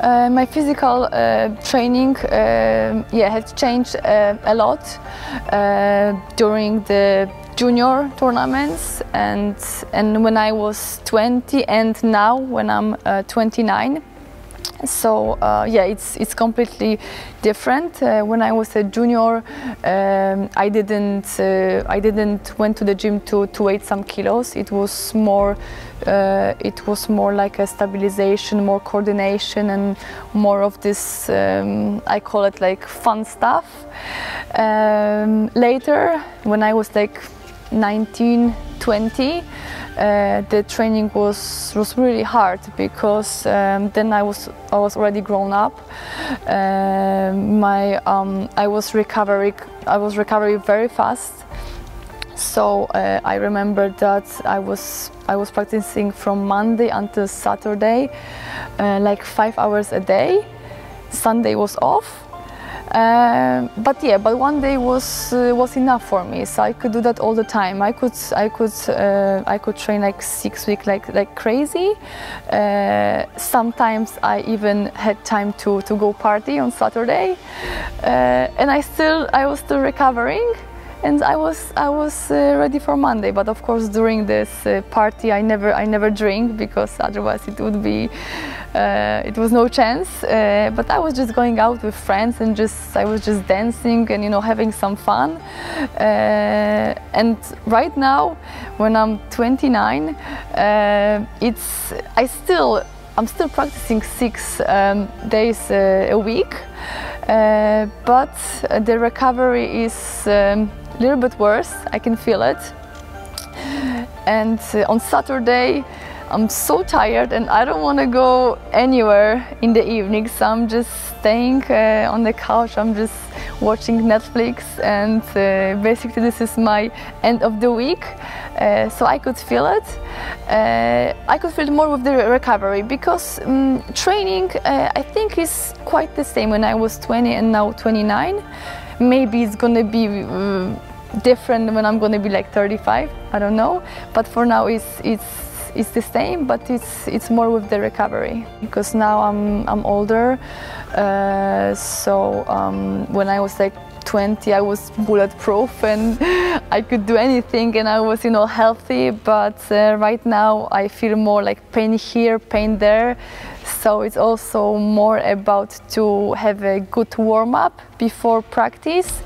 uh, my physical uh, training uh, yeah has changed uh, a lot uh, during the junior tournaments and and when I was 20 and now when I'm uh, 29 so uh, yeah it's it's completely different. Uh, when I was a junior um, I didn't uh, I didn't went to the gym to to weigh some kilos. It was more uh, it was more like a stabilization more coordination and more of this um, I call it like fun stuff. Um, later when I was like 1920 uh, the training was was really hard because um, then I was I was already grown up. Uh, my um, I was recovering I was recovering very fast. so uh, I remember that I was I was practicing from Monday until Saturday, uh, like five hours a day. Sunday was off, um, but yeah, but one day was uh, was enough for me, so I could do that all the time. I could I could uh, I could train like six weeks like like crazy. Uh, sometimes I even had time to to go party on Saturday, uh, and I still I was still recovering and I was I was uh, ready for Monday. But of course, during this uh, party, I never I never drink because otherwise it would be uh, it was no chance. Uh, but I was just going out with friends and just I was just dancing and you know having some fun. Uh, and right now, when I'm 29, uh, it's I still I'm still practicing six um, days a week. Uh, but the recovery is um, a little bit worse. I can feel it. And uh, on Saturday, I'm so tired and I don't want to go anywhere in the evening. So I'm just staying uh, on the couch. I'm just watching Netflix, and uh, basically, this is my end of the week. Uh, so I could feel it. Uh, I could feel more with the recovery because um, training, uh, I think, is quite the same when I was 20 and now 29. Maybe it's gonna be uh, different when I'm gonna be like 35. I don't know. But for now, it's it's it's the same, but it's it's more with the recovery because now I'm I'm older. Uh, so um, when I was like 20, I was bulletproof and I could do anything, and I was you know healthy. But uh, right now I feel more like pain here, pain there. So it's also more about to have a good warm up before practice.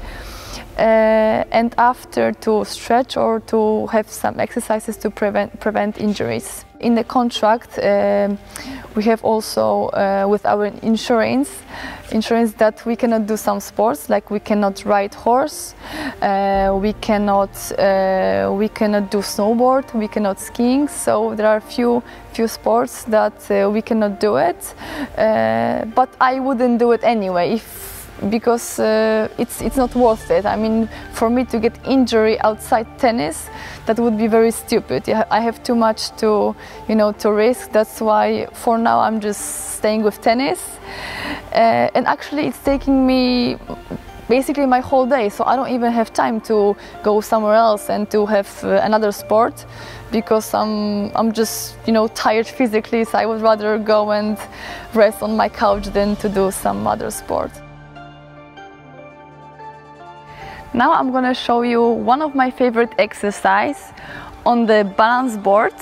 Uh, and after to stretch or to have some exercises to prevent prevent injuries. In the contract, um, we have also uh, with our insurance, insurance that we cannot do some sports like we cannot ride horse, uh, we cannot we cannot do snowboard, we cannot skiing. So there are few few sports that we cannot do it, but I wouldn't do it anyway if because uh, it's it's not worth it. I mean, for me to get injury outside tennis, that would be very stupid. I have too much to, you know, to risk. That's why for now I'm just staying with tennis, uh, and actually it's taking me basically my whole day. So I don't even have time to go somewhere else and to have uh, another sport because I'm I'm just you know tired physically. So I would rather go and rest on my couch than to do some other sport. Now I'm gonna show you one of my favorite exercise on the balance board.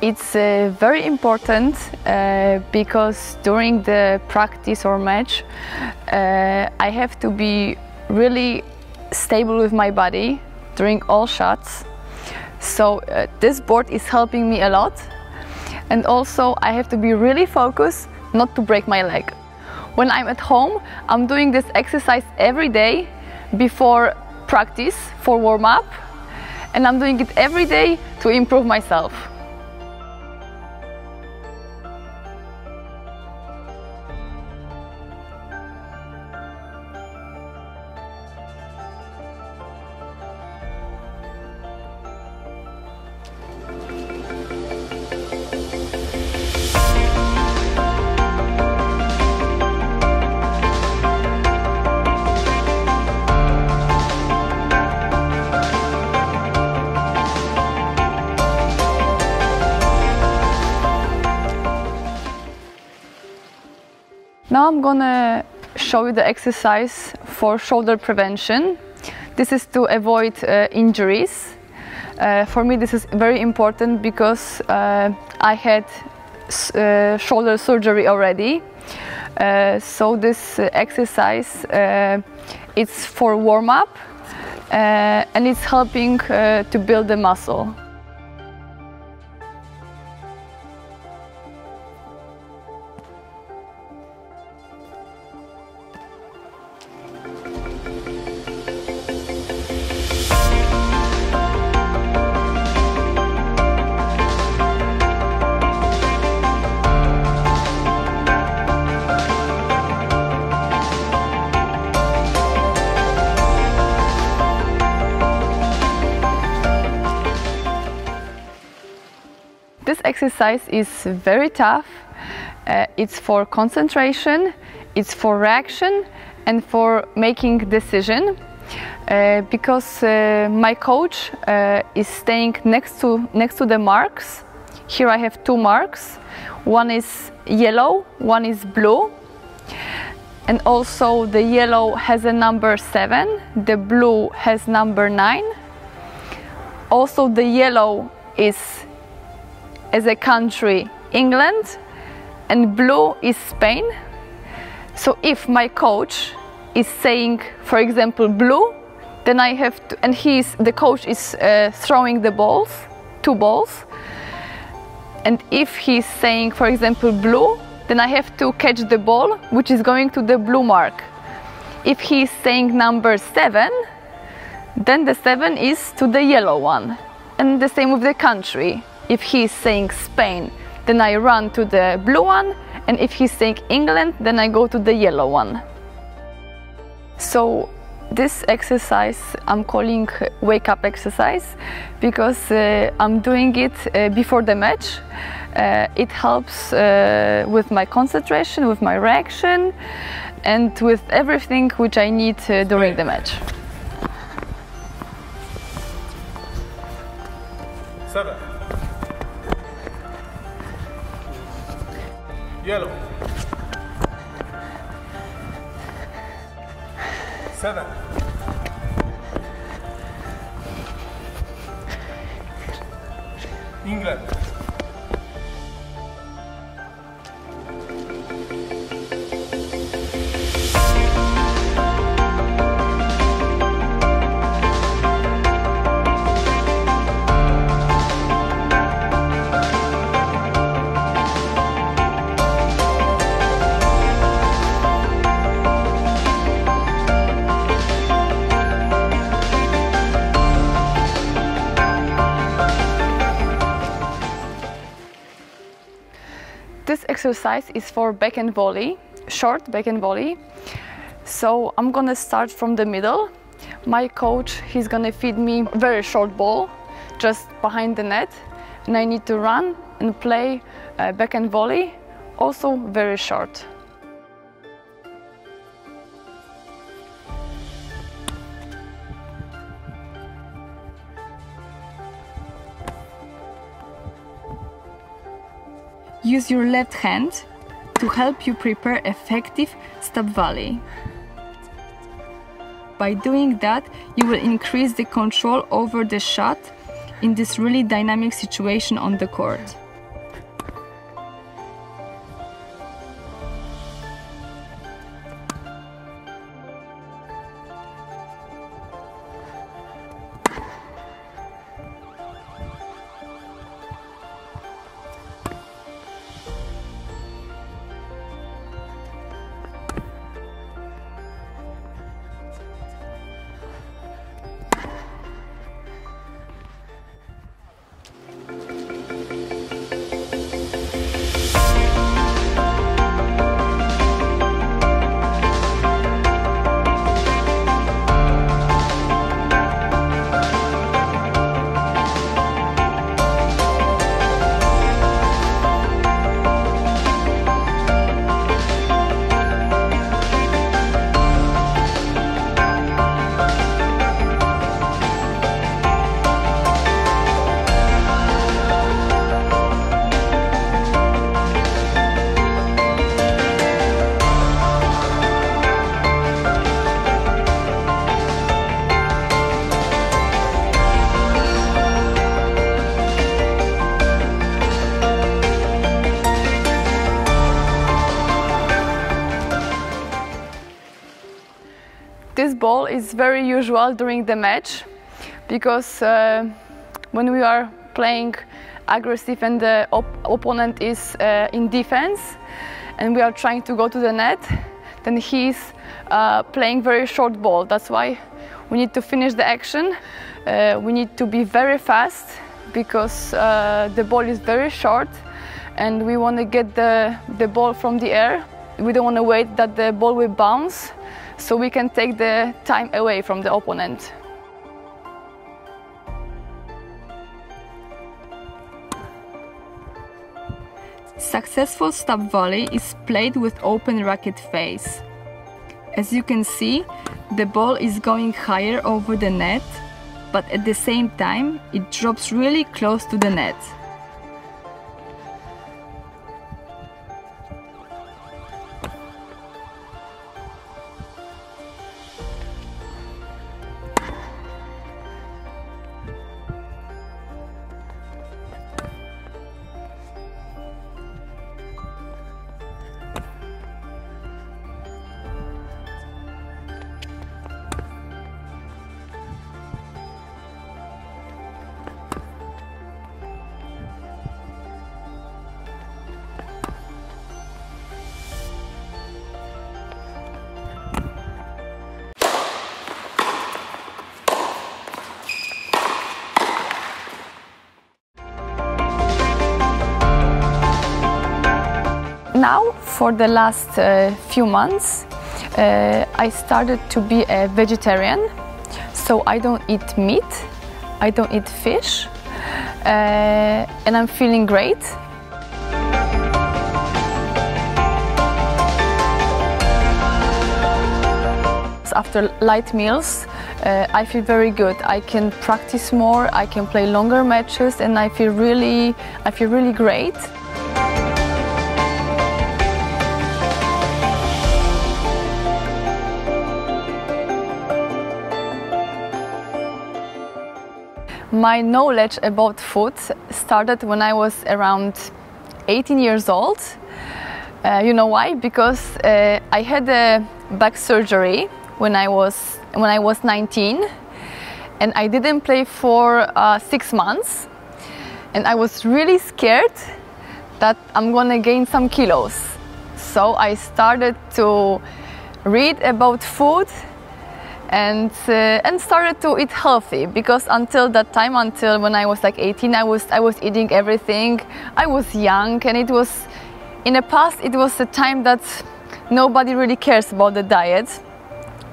It's uh, very important uh, because during the practice or match uh, I have to be really stable with my body during all shots. So uh, this board is helping me a lot and also I have to be really focused not to break my leg. When I'm at home, I'm doing this exercise every day before practice for warm up and I'm doing it every day to improve myself. I'm gonna show you the exercise for shoulder prevention. This is to avoid uh, injuries. Uh, for me this is very important because uh, I had uh, shoulder surgery already. Uh, so this uh, exercise it's for warm up and it's helping to build the muscle. Exercise is very tough. Uh, it's for concentration, it's for reaction, and for making decision. Uh, because uh, my coach uh, is staying next to next to the marks. Here I have two marks. One is yellow, one is blue. And also the yellow has a number 7, the blue has number 9. Also the yellow is as a country England and blue is Spain. So if my coach is saying for example blue, then I have to, and he's, the coach is uh, throwing the balls, two balls. And if he's saying for example blue, then I have to catch the ball, which is going to the blue mark. If he's saying number seven, then the seven is to the yellow one. And the same with the country. If he's saying Spain, then I run to the blue one. And if he's saying England, then I go to the yellow one. So this exercise I'm calling wake up exercise because uh, I'm doing it uh, before the match. Uh, it helps uh, with my concentration, with my reaction, and with everything which I need uh, during the match. Seven. Yellow. Seven. England. This exercise is for back and volley, short back and volley. So I'm gonna start from the middle. My coach, he's gonna feed me a very short ball, just behind the net. And I need to run and play uh, back and volley, also very short. Use your left hand to help you prepare effective stop volley. By doing that, you will increase the control over the shot in this really dynamic situation on the court. Is very usual during the match because uh, when we are playing aggressive and the op opponent is uh, in defense and we are trying to go to the net, then he's uh, playing very short ball. That's why we need to finish the action. Uh, we need to be very fast because uh, the ball is very short and we want to get the, the ball from the air. We don't want to wait that the ball will bounce so we can take the time away from the opponent. Successful stop volley is played with open racket face. As you can see, the ball is going higher over the net, but at the same time it drops really close to the net. For the last uh, few months, uh, I started to be a vegetarian. So I don't eat meat, I don't eat fish, uh, and I'm feeling great. After light meals, uh, I feel very good. I can practice more, I can play longer matches, and I feel really, I feel really great. My knowledge about food started when I was around 18 years old. Uh, you know why? Because uh, I had a back surgery when I was when I was 19, and I didn't play for uh, six months, and I was really scared that I'm gonna gain some kilos. So I started to read about food and uh, and started to eat healthy because until that time until when I was like 18 I was I was eating everything. I was young and it was in the past it was a time that nobody really cares about the diet.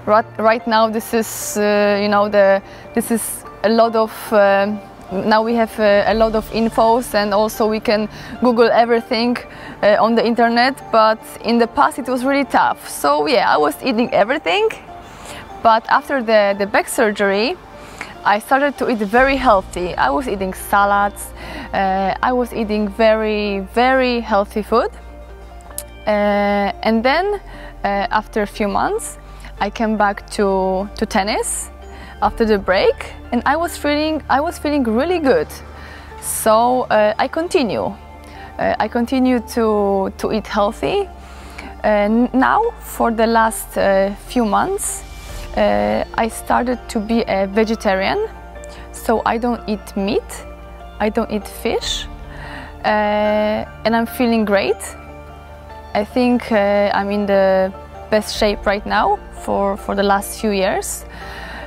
Right, right now this is uh, you know the this is a lot of uh, now we have uh, a lot of infos and also we can google everything uh, on the internet. But in the past it was really tough. So yeah I was eating everything but after the, the back surgery, I started to eat very healthy. I was eating salads, uh, I was eating very, very healthy food. Uh, and then uh, after a few months, I came back to, to tennis after the break and I was feeling, I was feeling really good. So uh, I continue. Uh, I continue to, to eat healthy. Uh, now, for the last few months, uh, I started to be a vegetarian. So I don't eat meat, I don't eat fish, uh, and I'm feeling great. I think uh, I'm in the best shape right now for, for the last few years.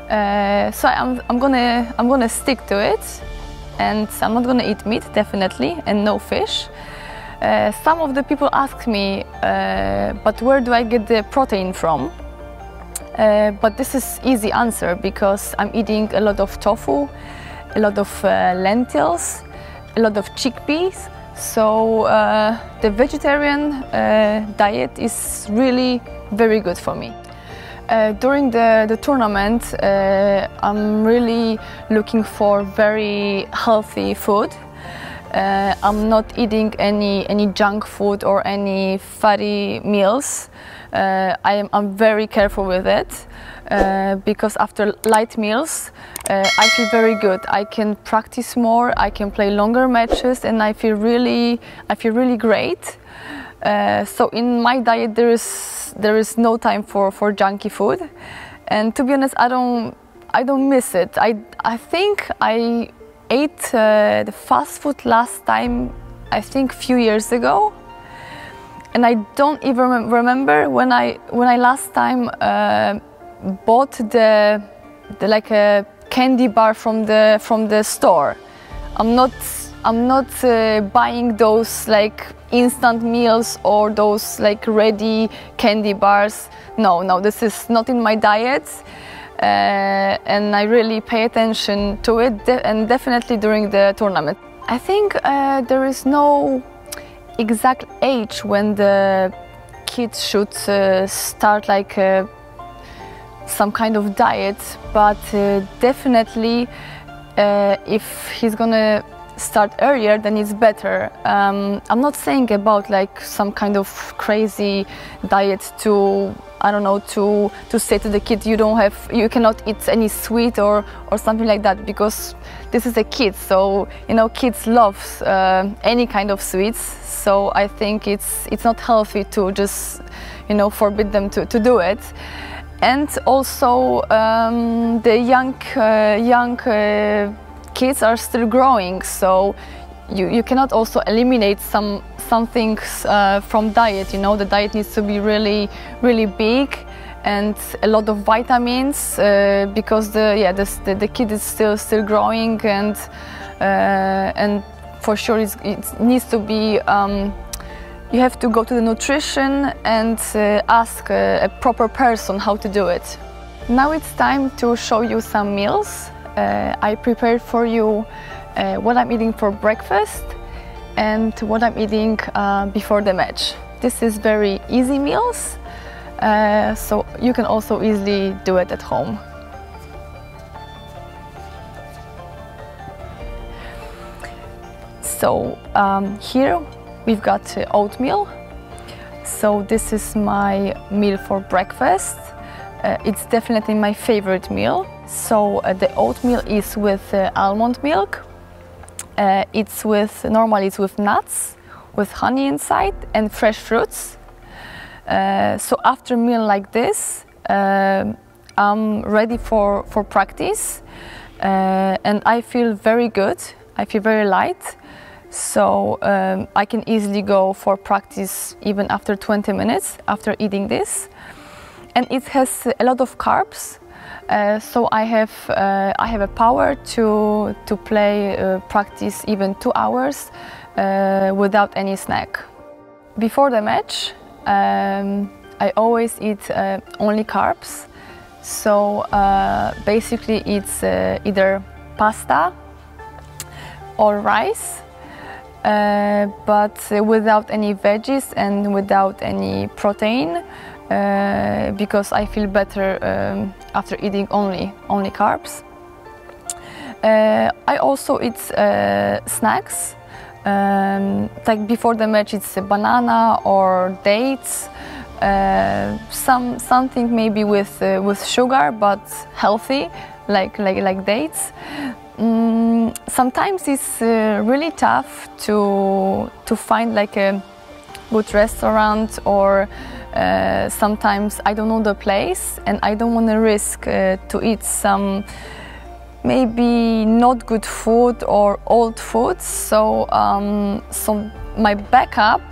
Uh, so I'm, I'm, gonna, I'm gonna stick to it and I'm not gonna eat meat definitely and no fish. Uh, some of the people ask me, uh, but where do I get the protein from? Uh, but this is easy answer because I'm eating a lot of tofu, a lot of uh, lentils, a lot of chickpeas. So uh, the vegetarian uh, diet is really very good for me. Uh, during the, the tournament, I'm really looking for very healthy food. I'm not eating any, any junk food or any fatty meals. Uh, I am I'm very careful with it uh, because after light meals uh, I feel very good. I can practice more, I can play longer matches and I feel really, I feel really great. Uh, so in my diet there is, there is no time for, for junky food and to be honest I don't, I don't miss it. I, I think I ate uh, the fast food last time I think few years ago and I don't even remember when I when I last time uh, bought the, the like a candy bar from the from the store. I'm not I'm not uh, buying those like instant meals or those like ready candy bars. No, no, this is not in my diet. Uh, and I really pay attention to it, de and definitely during the tournament. I think uh, there is no exact age when the kid should uh, start like uh, some kind of diet, but uh, definitely uh, if he's gonna start earlier, then it's better. Um, I'm not saying about like some kind of crazy diet to I don't know to to say to the kid you don't have you cannot eat any sweet or or something like that because this is a kid so you know kids love uh, any kind of sweets so I think it's it's not healthy to just you know forbid them to, to do it and also um, the young uh, young uh, kids are still growing so you, you cannot also eliminate some some things uh, from diet you know the diet needs to be really really big and a lot of vitamins uh, because the yeah the, the, kid is still still growing and uh, and for sure it needs to be um, you have to go to the nutrition and uh, ask a, a, proper person how to do it. Now it's time to show you some meals. Uh, I prepared for you uh, what I'm eating for breakfast and what I'm eating uh, before the match. This is very easy meals, uh, so you can also easily do it at home. So um, here We've got oatmeal. So this is my meal for breakfast. Uh, it's definitely my favorite meal. So uh, the oatmeal is with uh, almond milk. Uh, it's with, normally it's with nuts, with honey inside and fresh fruits. Uh, so after a meal like this, I'm ready for, for practice and I feel very good. I feel very light. So um, I can easily go for practice even after 20 minutes after eating this. And it has a lot of carbs, uh, so I have uh, I have a power to to play uh, practice even two hours uh, without any snack. Before the match, um, I always eat uh, only carbs. So basically, it's either pasta or rice but without any veggies and without any protein uh, because I feel better um, after eating only only carbs. Uh, I also eat uh, snacks. Um, like before the match, it's a banana or dates. Uh, some something maybe with with sugar but healthy, like like like dates. Mm, sometimes it's uh, really tough to to find like a good restaurant or uh, sometimes I don't know the place and I don't want to risk uh, to eat some maybe not good food or old food. So um, so my backup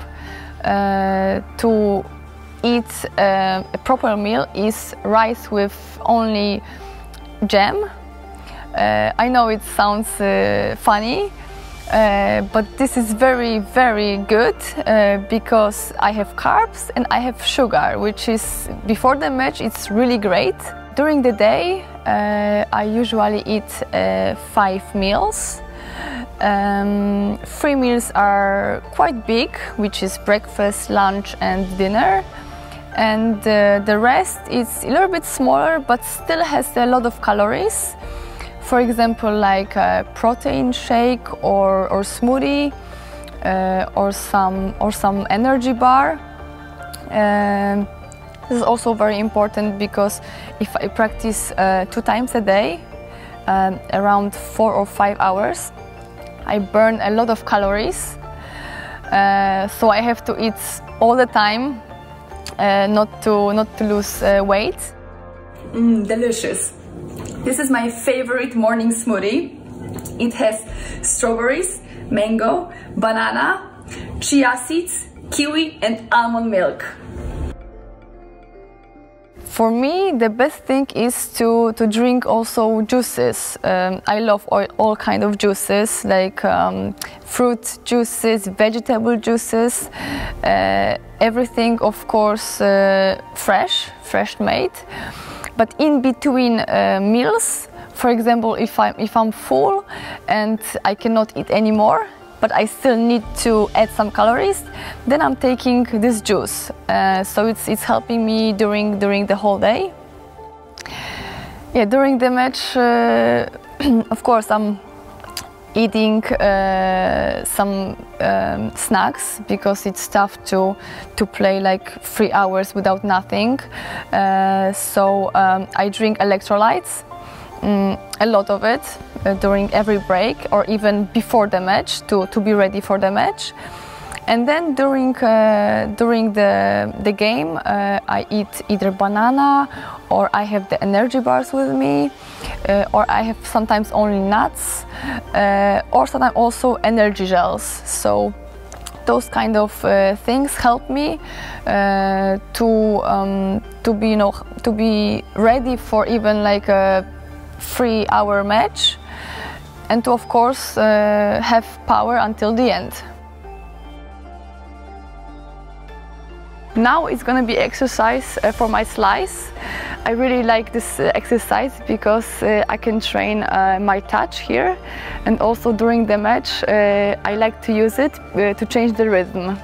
uh, to eat uh, a proper meal is rice with only jam uh, I know it sounds funny, uh, but this is very, very good uh, because I have carbs and I have sugar, which is before the match, it's really great. During the day, uh, I usually eat uh, five meals. Um, three meals are quite big, which is breakfast, lunch, and dinner. And the rest is a little bit smaller, but still has a lot of calories. For example, like a protein shake or, or smoothie uh, or, some, or some energy bar. Um, this is also very important because if I practice uh, two times a day, um, around four or five hours, I burn a lot of calories. Uh, so I have to eat all the time, uh, not to not to lose uh, weight. Mm, delicious. This is my favorite morning smoothie. It has strawberries, mango, banana, chia seeds, kiwi and almond milk. For me, the best thing is to, to drink also juices. Um, I love all, all kind of juices, like um, fruit juices, vegetable juices, uh, everything, of course, uh, fresh, fresh made. But in between uh, meals, for example, if I'm, if I'm full and I cannot eat anymore, but I still need to add some calories, then I'm taking this juice. Uh, so it's, it's helping me during, during the whole day. Yeah, during the match, uh, of course, I'm eating uh, some um, snacks because it's tough to to play like three hours without nothing. Uh, so um, I drink electrolytes, mm, a lot of it uh, during every break or even before the match to to be ready for the match. And then during uh, during the the game, uh, I eat either banana or I have the energy bars with me, uh, or I have sometimes only nuts, uh, or sometimes also energy gels. So those kind of uh, things help me uh, to um, to be you know to be ready for even like a three hour match, and to of course have power until the end. Now it's gonna be exercise uh, for my slice. I really like this uh, exercise because uh, I can train uh, my touch here and also during the match uh, I like to use it uh, to change the rhythm.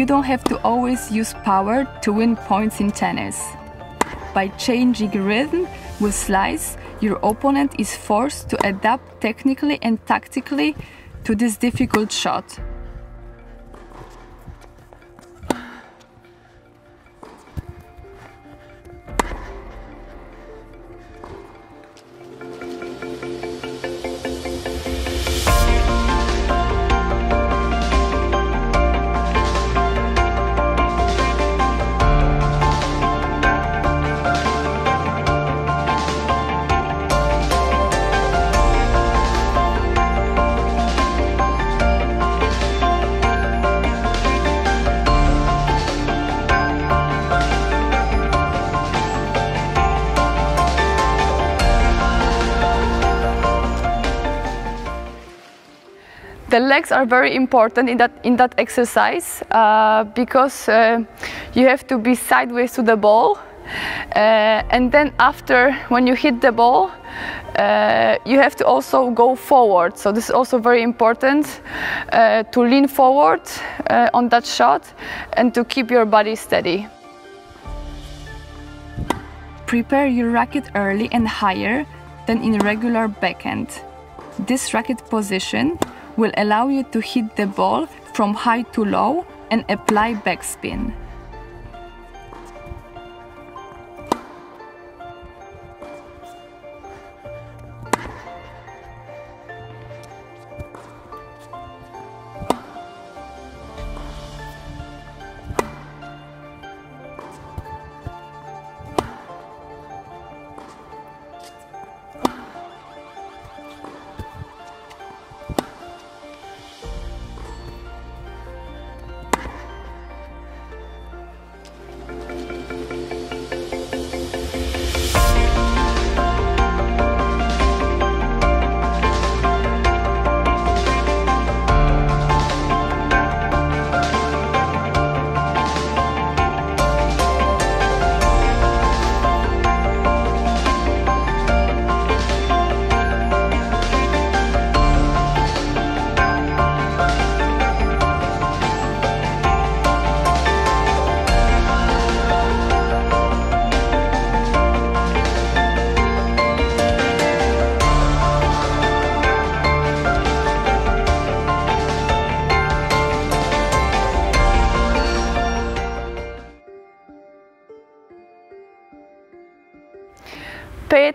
You don't have to always use power to win points in tennis. By changing rhythm with slice, your opponent is forced to adapt technically and tactically to this difficult shot. The legs are very important in that in that exercise uh, because uh, you have to be sideways to the ball uh, and then after when you hit the ball uh, you have to also go forward. So this is also very important uh, to lean forward uh, on that shot and to keep your body steady. Prepare your racket early and higher than in a regular backhand. This racket position will allow you to hit the ball from high to low and apply backspin.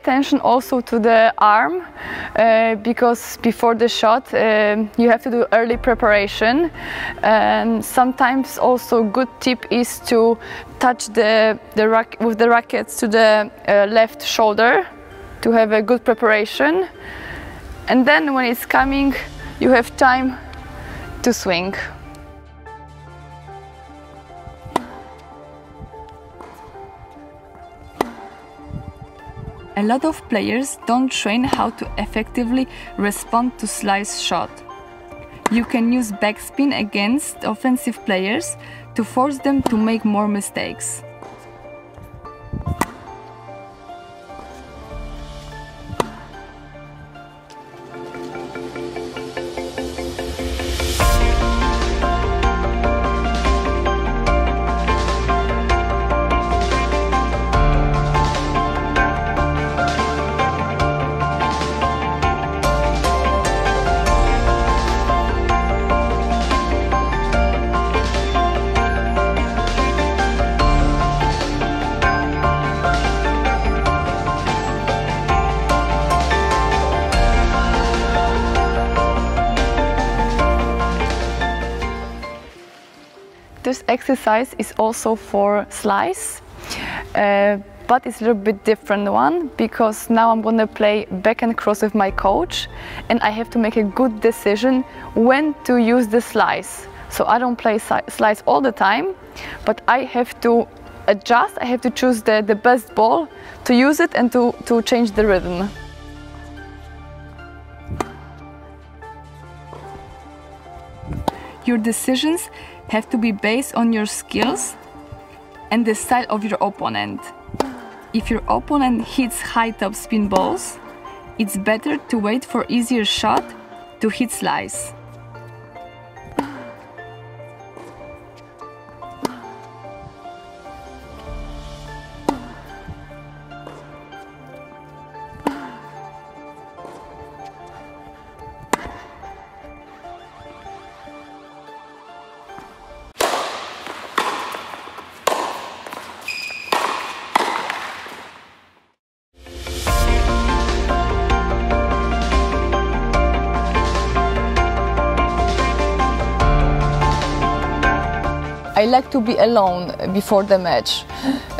Attention also to the arm uh, because before the shot um, you have to do early preparation and sometimes also good tip is to touch the, the rack with the rackets to the uh, left shoulder to have a good preparation. And then when it's coming, you have time to swing. A lot of players don't train how to effectively respond to slice shot. You can use backspin against offensive players to force them to make more mistakes. Exercise is also for slice, uh, but it's a little bit different one because now I'm gonna play back and cross with my coach and I have to make a good decision when to use the slice. So I don't play slice all the time, but I have to adjust, I have to choose the, the best ball to use it and to, to change the rhythm. Your decisions have to be based on your skills and the style of your opponent. If your opponent hits high top spin balls, it's better to wait for easier shot to hit slice. I like to be alone before the match.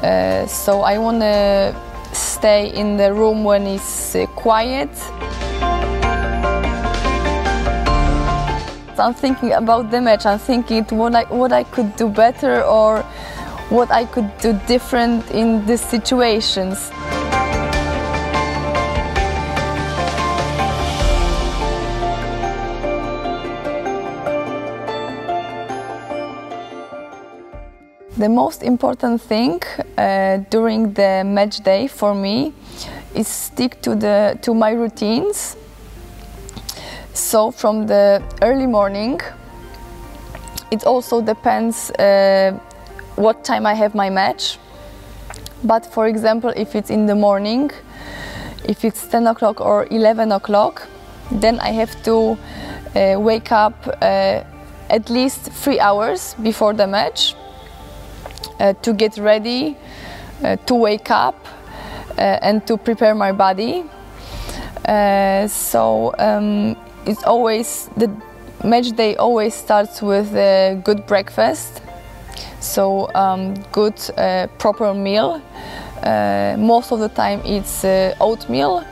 Uh, so I want to stay in the room when it's uh, quiet. I'm thinking about the match. I'm thinking what I, what I could do better or what I could do different in these situations. The most important thing uh, during the match day for me is stick to the to my routines. So from the early morning, it also depends uh, what time I have my match. But for example, if it's in the morning, if it's 10 o'clock or 11 o'clock, then I have to uh, wake up uh, at least three hours before the match to get ready, uh, to wake up, uh, and to prepare my body. Uh, so um, it's always the match day always starts with a good breakfast. So um, good uh, proper meal. Uh, most of the time it's oatmeal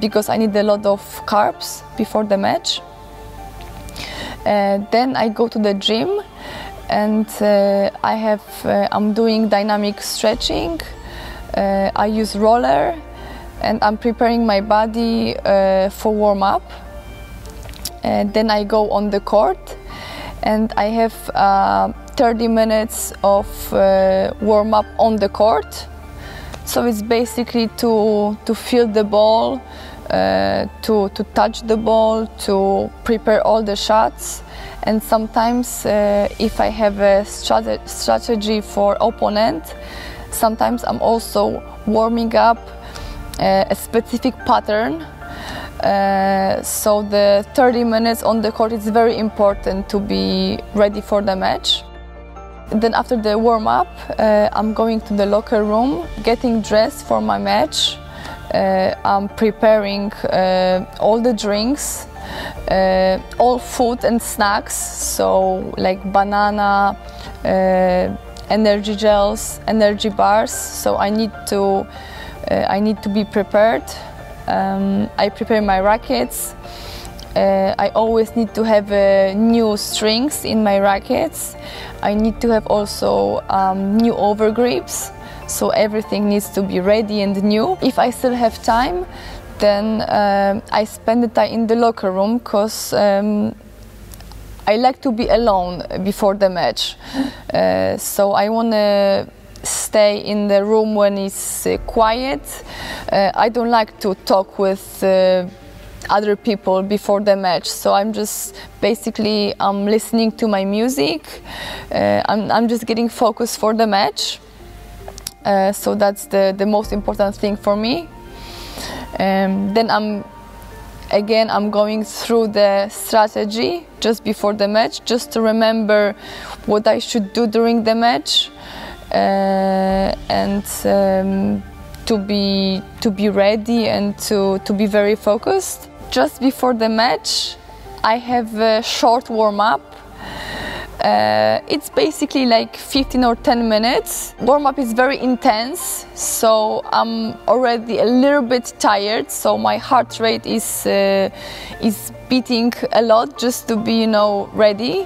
because I need a lot of carbs before the match. then I go to the gym and uh, I have uh, I'm doing dynamic stretching. Uh, I use roller, and I'm preparing my body for warm up. then I go on the court, and I have 30 minutes of warm up on the court. So it's basically to to feel the ball, uh, to to touch the ball, to prepare all the shots, and sometimes uh, if I have a strate strategy for opponent, sometimes I'm also warming up uh, a specific pattern. Uh, so the 30 minutes on the court is very important to be ready for the match. Then after the warm up, uh, I'm going to the locker room, getting dressed for my match. Uh, I'm preparing uh, all the drinks uh, all food and snacks, so like banana, uh, energy gels, energy bars. So I need to uh, I need to be prepared. Um, I prepare my rackets. Uh, I always need to have uh, new strings in my rackets. I need to have also um, new overgrips, so everything needs to be ready and new. If I still have time, then um I spend the time in the locker room because um, I like to be alone before the match. Uh, so I want to stay in the room when it's uh, quiet. Uh, I don't like to talk with uh, other people before the match. So I'm just basically I'm listening to my music. Uh, I'm, I'm just getting focused for the match. Uh, so that's the, the most important thing for me. Um, then I'm again I'm going through the strategy just before the match, just to remember what I should do during the match, uh, and um, to be to be ready and to to be very focused. Just before the match, I have a short warm up. Uh, it's basically like 15 or 10 minutes. Warm up is very intense, so I'm already a little bit tired. So my heart rate is uh, is beating a lot just to be, you know, ready.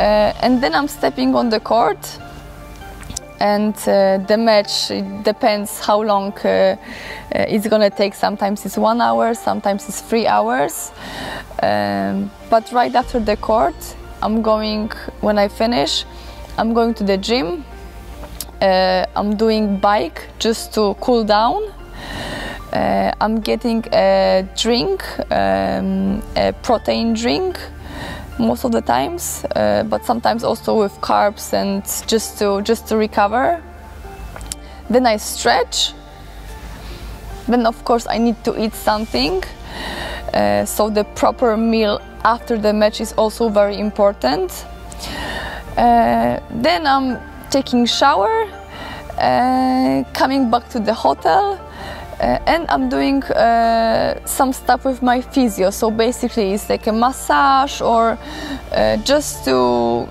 Uh, and then I'm stepping on the court, and uh, the match it depends how long uh, uh, it's gonna take. Sometimes it's one hour, sometimes it's three hours. Um, but right after the court, I'm going when I finish. I'm going to the gym. Uh, I'm doing bike just to cool down. Uh, I'm getting a drink, um, a protein drink, most of the times, uh, but sometimes also with carbs and just to just to recover. Then I stretch. Then of course I need to eat something. Uh, so the proper meal after the match is also very important. Uh, then I'm taking shower, uh, coming back to the hotel, uh, and I'm doing uh, some stuff with my physio. So basically, it's like a massage or just to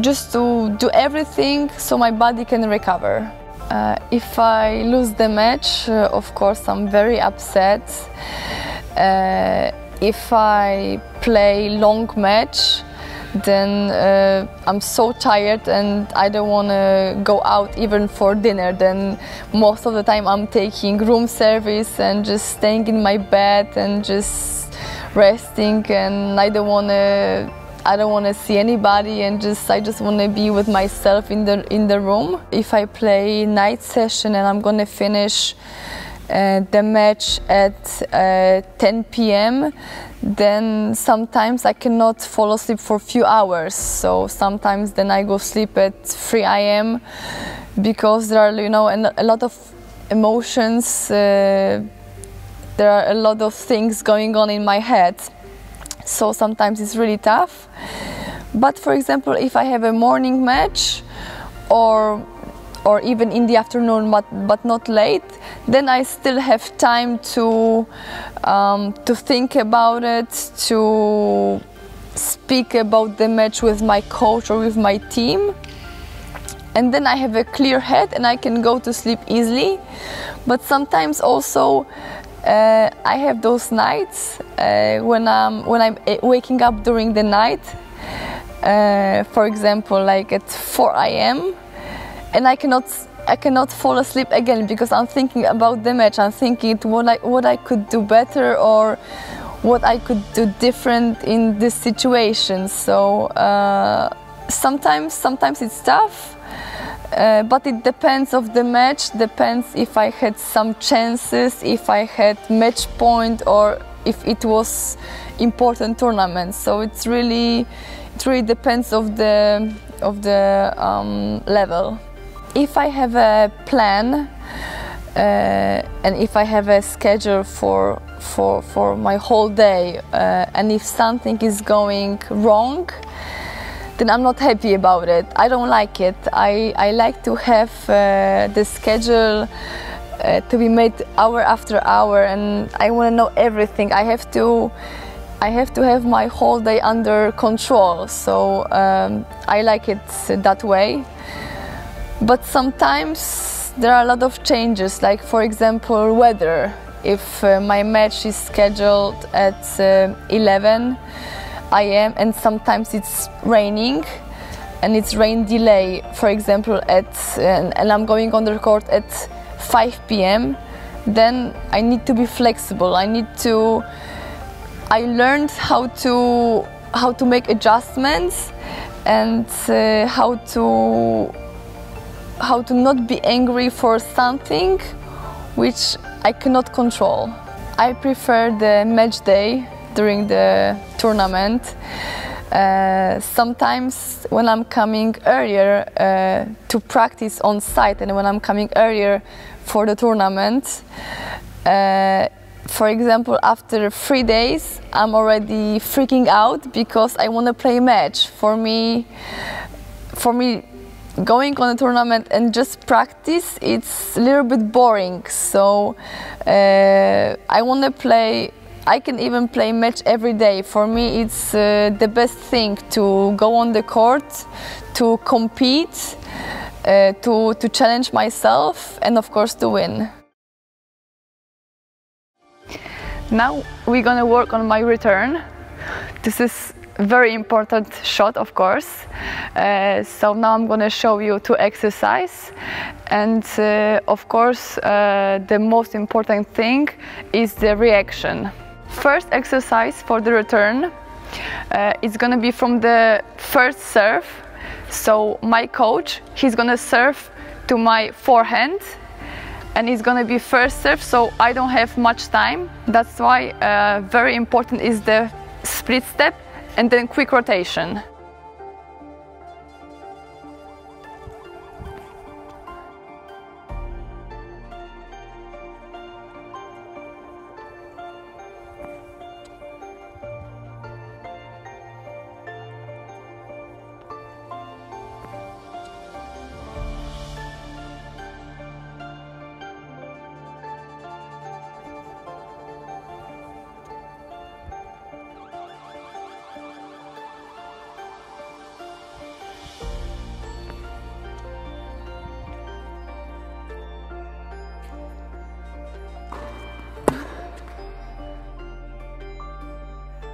just to do everything so my body can recover. If I lose the match, of course, I'm very upset. Uh, if I play long match, then uh, I'm so tired and I don't want to go out even for dinner. Then most of the time I'm taking room service and just staying in my bed and just resting and I don't want to I don't want to see anybody and just I just want to be with myself in the in the room. If I play night session and I'm going to finish the match at uh, 10 p.m., then sometimes I cannot fall asleep for a few hours. So sometimes then I go sleep at 3 a.m. because there are, you know, a lot of emotions. Uh, there are a lot of things going on in my head. So sometimes it's really tough. But for example, if I have a morning match or or even in the afternoon, but, but not late, then I still have time to, um, to think about it, to speak about the match with my coach or with my team. And then I have a clear head and I can go to sleep easily. But sometimes also uh, I have those nights uh, when I'm when I'm eh, waking up during the night. Uh, for example, like at 4 a.m and I cannot I cannot fall asleep again because I'm thinking about the match. I'm thinking what I what I could do better or what I could do different in this situation. So uh, sometimes sometimes it's tough. Uh, but it depends of the match depends if i had some chances if i had match point or if it was important tournament so it's really it really depends of the of the um, level if I have a plan uh, and if I have a schedule for for for my whole day, uh, and if something is going wrong, then I'm not happy about it. I don't like it. I I like to have uh, the schedule. Uh, to be made hour after hour, and I want to know everything. I have to, I have to have my whole day under control. So um, I like it that way but sometimes there are a lot of changes, like for example, weather. If uh, my match is scheduled at uh, 11 a.m. and sometimes it's raining, and it's rain delay, for example, at and, and I'm going on the court at 5 p.m., then I need to be flexible. I need to. I learned how to how to make adjustments and uh, how to how to not be angry for something which I cannot control. I prefer the match day during the tournament. Uh, sometimes when I'm coming earlier uh, to practice on site and when I'm coming earlier for the tournament, uh, for example, after three days, I'm already freaking out because I want to play a match. For me, for me, going on a tournament and just practice, it's a little bit boring. So uh, I want to play. I can even play match every day. For me, it's uh, the best thing to go on the court, to compete, uh, to to challenge myself, and of course to win. Now we're gonna work on my return. This is very important shot, of course. Uh, so now I'm gonna show you two exercise. And uh, of course, uh, the most important thing is the reaction. First exercise for the return uh, is gonna be from the first serve. So my coach, he's gonna serve to my forehand and it's gonna be first serve so I don't have much time that's why uh, very important is the split step and then quick rotation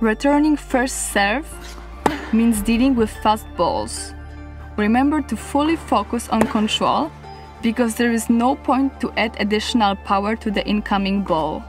Returning first serve means dealing with fast balls. Remember to fully focus on control because there is no point to add additional power to the incoming ball.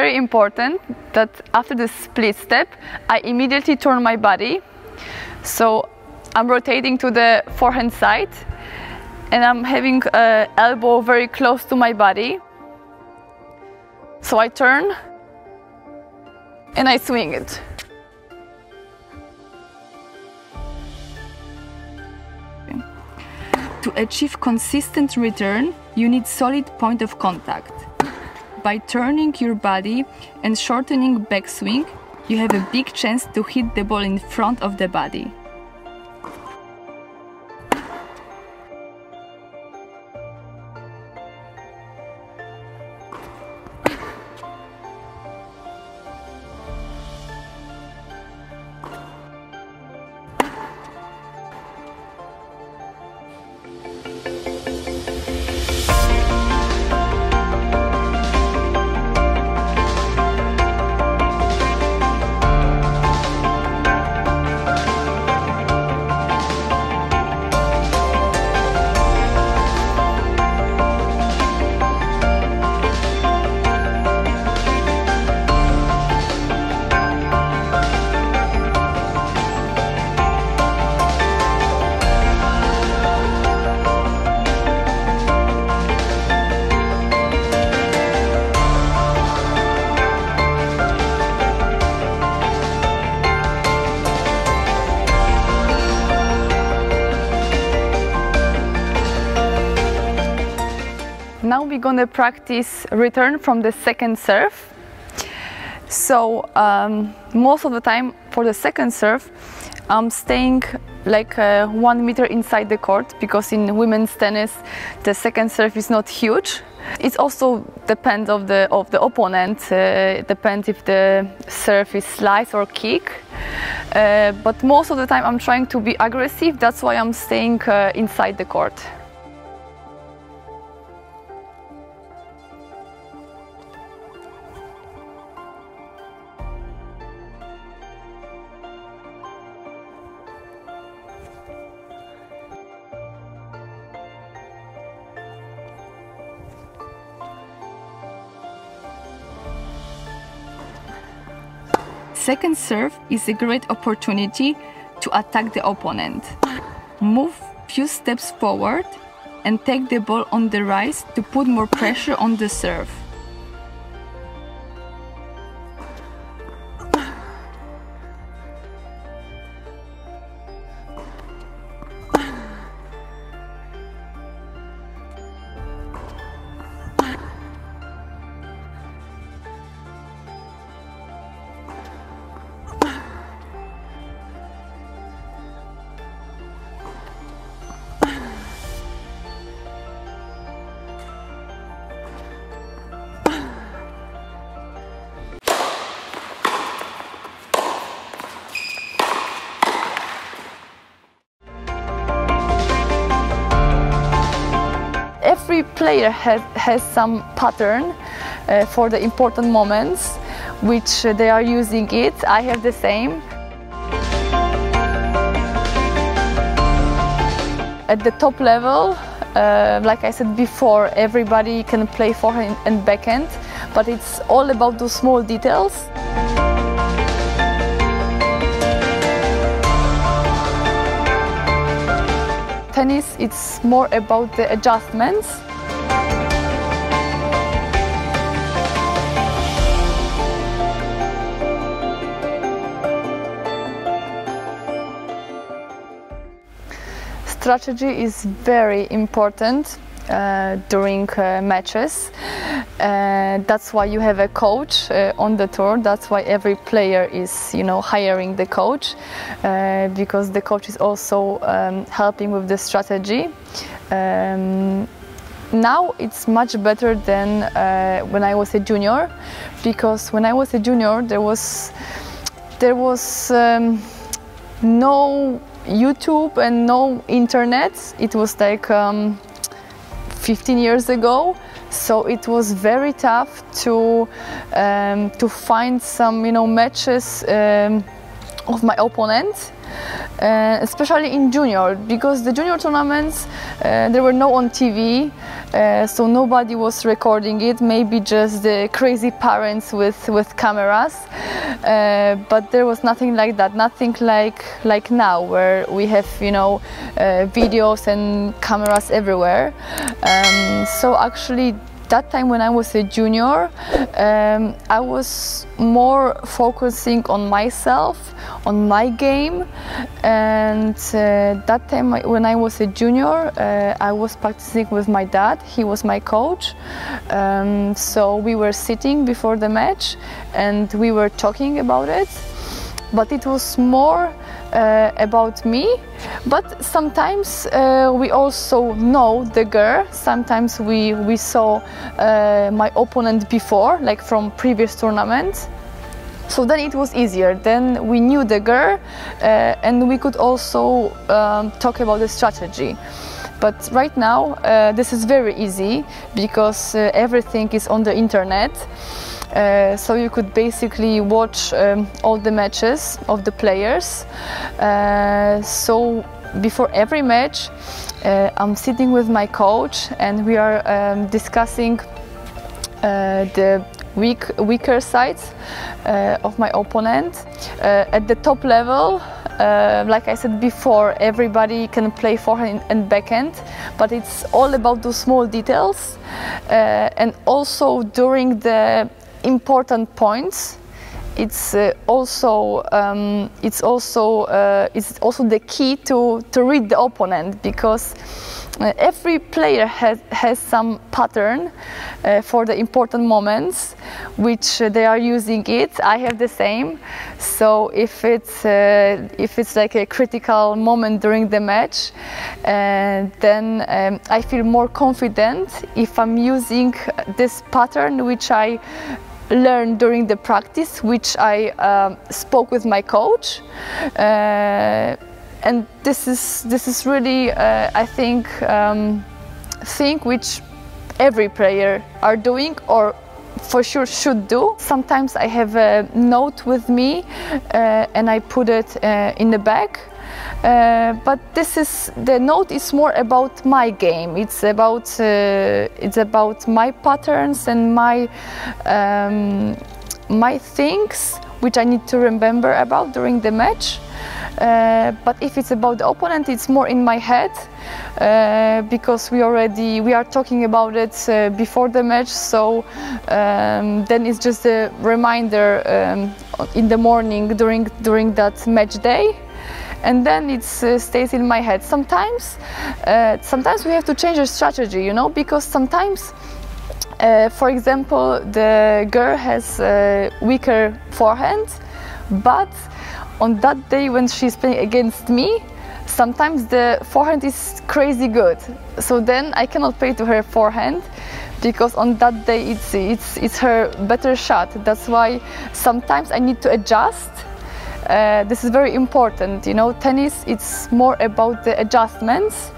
Very important that after the split step I immediately turn my body. So I'm rotating to the forehand side and I'm having uh, elbow very close to my body. So I turn and I swing it. To achieve consistent return, you need solid point of contact. By turning your body and shortening backswing, you have a big chance to hit the ball in front of the body. We're gonna practice return from the second serve. So um, most of the time for the second serve, I'm staying like uh, one meter inside the court because in women's tennis the second serve is not huge. It also depends of the of the opponent. Uh, depends if the serve is slice or kick. Uh, but most of the time I'm trying to be aggressive. That's why I'm staying uh, inside the court. Second serve is a great opportunity to attack the opponent. Move few steps forward and take the ball on the rise to put more pressure on the serve. Player has, some pattern uh, for the important moments which they are using it. I have the same. At the top level, uh, like I said before, everybody can play forehand and backhand, but it's all about those small details. tennis it's more about the adjustments strategy is very important uh, during uh, matches. Uh, that's why you have a coach uh, on the tour. That's why every player is, you know, hiring the coach uh, because the coach is also um, helping with the strategy. Um, now it's much better than uh, when I was a junior because when I was a junior there was there was um, no YouTube and no internet. It was like um, 15 years ago so it was very tough to um, to find some you know matches um, of my opponent uh, especially in junior because the junior tournaments uh, there were no on TV uh, so nobody was recording it maybe just the crazy parents with with cameras. Uh, but there was nothing like that nothing like like now where we have you know uh, videos and cameras everywhere. Um, so actually that time when I was a junior, um, I was more focusing on myself, on my game, and uh, that time when I was a junior, uh, I was practicing with my dad. He was my coach, um, so we were sitting before the match and we were talking about it. But it was more uh, about me but sometimes uh, we also know the girl. Sometimes we we saw uh, my opponent before like from previous tournaments. So then it was easier. Then we knew the girl uh, and we could also um, talk about the strategy. But right now uh, this is very easy because uh, everything is on the internet uh, so you could basically watch um, all the matches of the players. Uh, so before every match, uh, I'm sitting with my coach and we are um, discussing uh, the weak, weaker sides uh, of my opponent. at the top level, uh, like I said before, everybody can play forehand and backhand, but it's all about those small details. Uh, and also during the important points. It's uh, also um, it's also uh, it's also the key to to read the opponent because uh, every player has has some pattern uh, for the important moments which they are using it. I have the same. So if it's uh, if it's like a critical moment during the match then um, i feel more confident if i'm using this pattern which i learned during the practice which i um, spoke with my coach uh, and this is this is really uh, I think um, thing which every player are doing or for sure should do. Sometimes I have a note with me uh, and I put it uh, in the bag. Uh, but this is the note is more about my game. It's about uh, it's about my patterns and my um, my things which I need to remember about during the match. Uh, but if it's about the opponent, it's more in my head uh, because we already we are talking about it uh, before the match. So um, then it's just a reminder um, in the morning during during that match day. And then it uh, stays in my head. Sometimes, uh, sometimes we have to change our strategy, you know, because sometimes uh, for example, the girl has a weaker forehand, but on that day when she's playing against me, sometimes the forehand is crazy good. So then I cannot play to her forehand because on that day it's, it's, it's her better shot. That's why sometimes I need to adjust. Uh, this is very important. You know, tennis, it's more about the adjustments.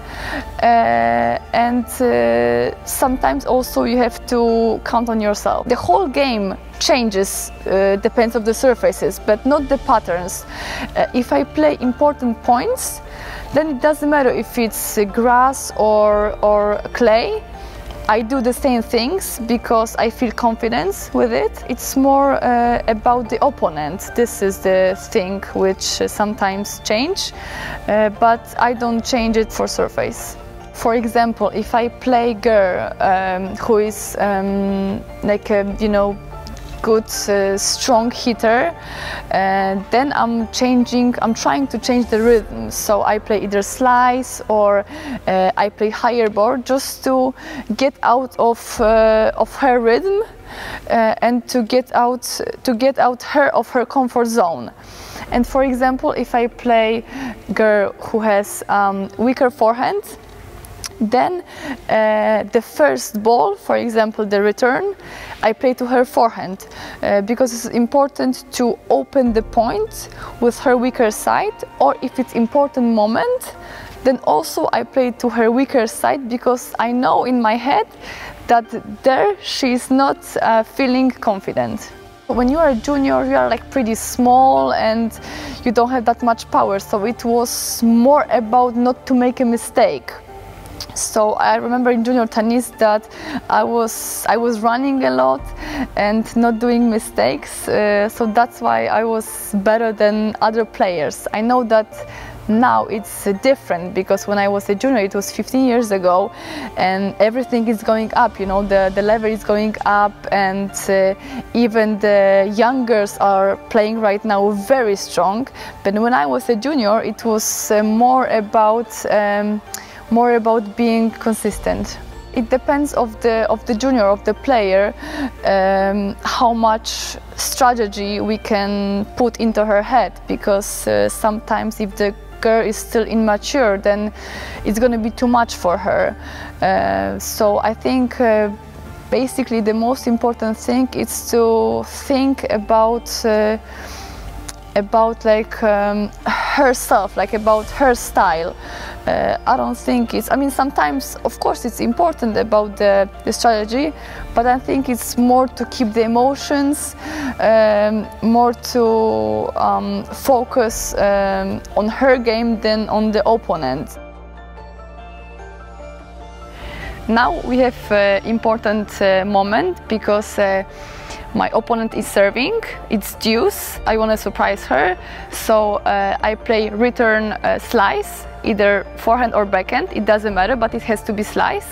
Uh, and uh, sometimes also you have to count on yourself. The whole game changes uh, depends of the surfaces but not the patterns uh, if i play important points then it doesn't matter if it's grass or or clay I do the same things because I feel confidence with it. It's more uh, about the opponent. This is the thing which sometimes change, uh, but I don't change it for surface. For example, if I play girl um, who is um, like a, you know good uh, strong hitter. And then I'm changing I'm trying to change the rhythm. So I play either slice or uh, I play higher board just to get out of uh, of her rhythm uh, and to get out to get out her of her comfort zone. And for example if I play girl who has um, weaker forehand then uh, the first ball, for example, the return, I play to her forehand uh, because it's important to open the point with her weaker side or if it's important moment, then also I play to her weaker side because I know in my head that there she is not uh, feeling confident. When you are a junior, you are like pretty small and you don't have that much power. So it was more about not to make a mistake. So I remember in junior tennis that I was I was running a lot and not doing mistakes. Uh, so that's why I was better than other players. I know that now it's different because when I was a junior it was 15 years ago and everything is going up you know the, the level is going up and uh, even the young girls are playing right now very strong but when I was a junior it was uh, more about um, more about being consistent. It depends of the of the junior of the player um, how much strategy we can put into her head because uh, sometimes if the girl is still immature then it's going to be too much for her. Uh, so I think uh, basically the most important thing is to think about uh, about like um, herself, like about her style. Uh, I don't think it's, I mean, sometimes, of course, it's important about the, the strategy, but I think it's more to keep the emotions, um, more to um, focus um, on her game than on the opponent. Now we have uh, important uh, moment because uh, my opponent is serving, it's deuce, I want to surprise her, so uh, I play return uh, slice either forehand or backhand, it doesn't matter, but it has to be slice.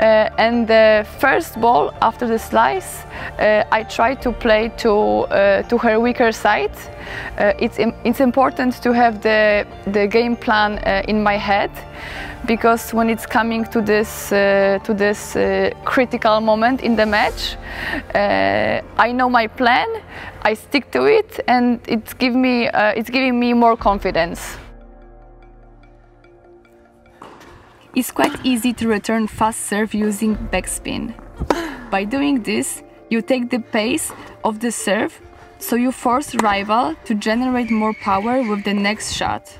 Uh, and the first ball after the slice, uh, I try to play to uh, to her weaker side. Uh, it's im- it's important to have the the game plan in my head because when it's coming to this uh, to this uh, critical moment in the match, uh, I know my plan, I stick to it, and it's give me uh, it's giving me more confidence. It's quite easy to return fast serve using backspin. By doing this, you take the pace of the serve, so you force rival to generate more power with the next shot.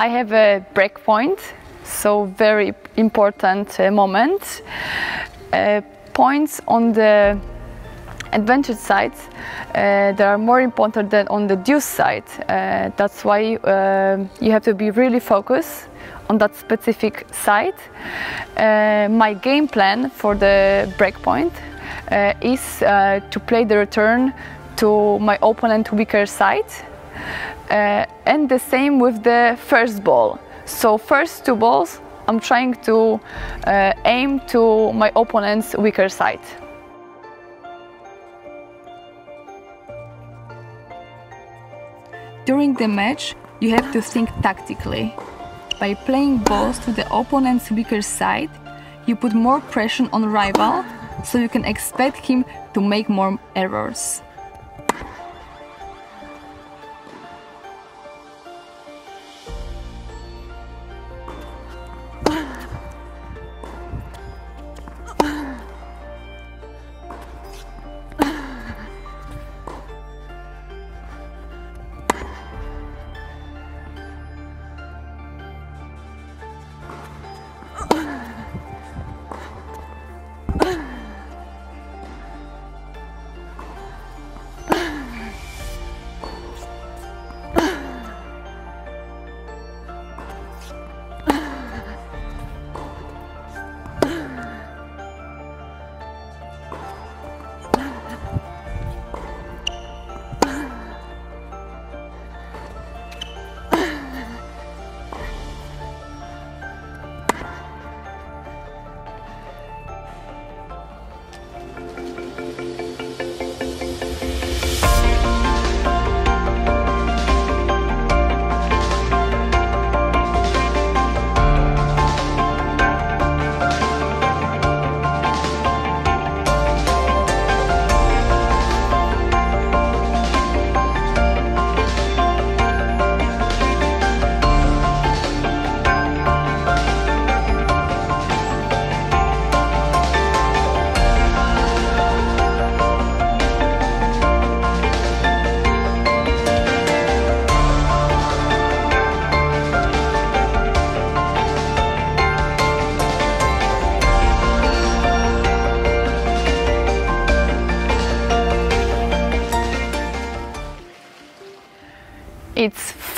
I have a break point, so very important uh, moment. Uh, points on the advantage side uh, they are more important than on the deuce side. Uh, that's why uh, you have to be really focused on that specific side. Uh, my game plan for the breakpoint uh, is uh, to play the return to my opponent weaker side. Uh, and the same with the first ball. So first two balls, I'm trying to uh, aim to my opponent's weaker side. During the match, you have to think tactically. By playing balls to the opponent's weaker side, you put more pressure on rival, so you can expect him to make more errors.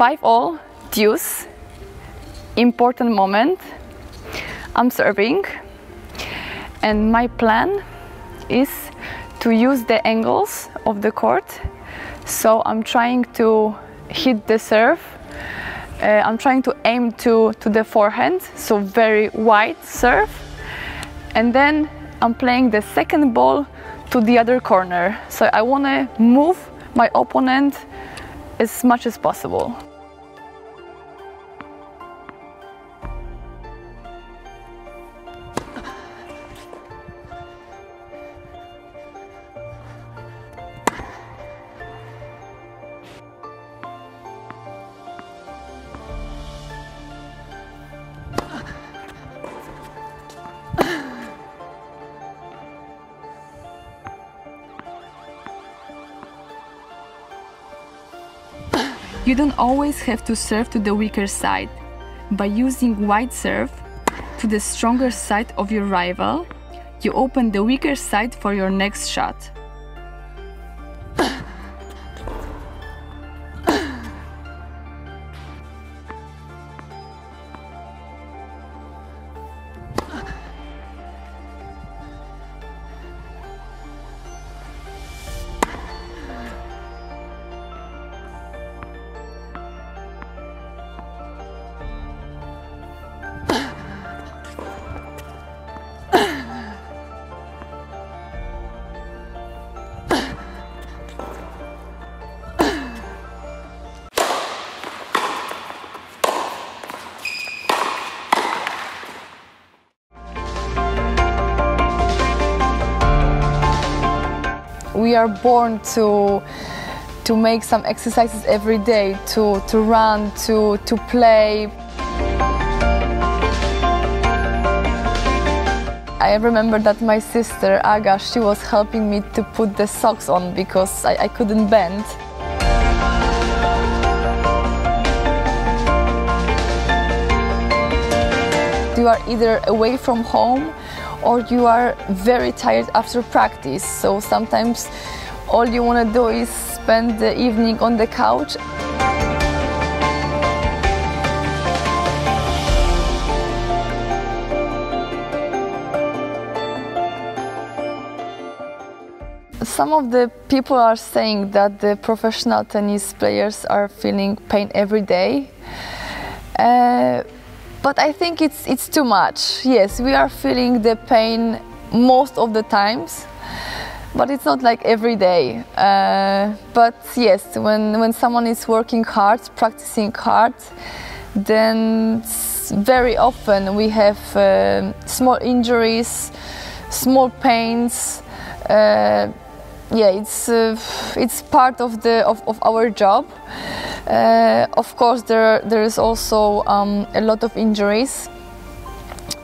5 all deuce. Important moment. I'm serving, and my plan is to use the angles of the court. So I'm trying to hit the serve. Uh, I'm trying to aim to, to the forehand, so very wide serve. And then I'm playing the second ball to the other corner. So I want to move my opponent as much as possible. You don't always have to serve to the weaker side. By using wide serve to the stronger side of your rival, you open the weaker side for your next shot. We are born to to make some exercises every day to to run to to play. I remember that my sister Aga she was helping me to put the socks on because I, I couldn't bend. You are either away from home or you are very tired after practice. So sometimes all you want to do is spend the evening on the couch. Some of the people are saying that the professional tennis players are feeling pain every day. Uh, but I think it's it's too much. Yes, we are feeling the pain most of the times, but it's not like every day. Uh, but yes, when when someone is working hard, practicing hard, then very often we have uh, small injuries, small pains. Uh, yeah, it's uh, it's part of the of, of our job. Uh, of course, there there is also um, a lot of injuries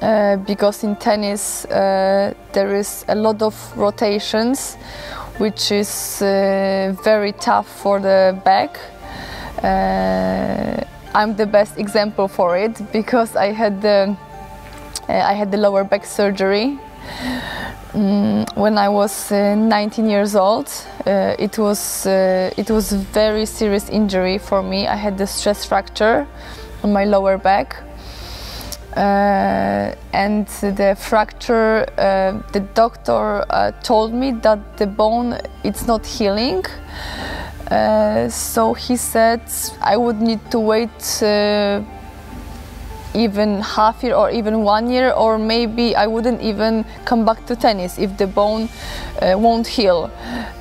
uh, because in tennis uh, there is a lot of rotations, which is uh, very tough for the back. Uh, I'm the best example for it because I had the I had the lower back surgery. Mm, when I was uh, 19 years old, uh, it was uh, it was a very serious injury for me. I had the stress fracture on my lower back, uh, and the fracture. Uh, the doctor uh, told me that the bone it's not healing. so he said I would need to wait even half year or even one year or maybe I wouldn't even come back to tennis if the bone uh, won't heal.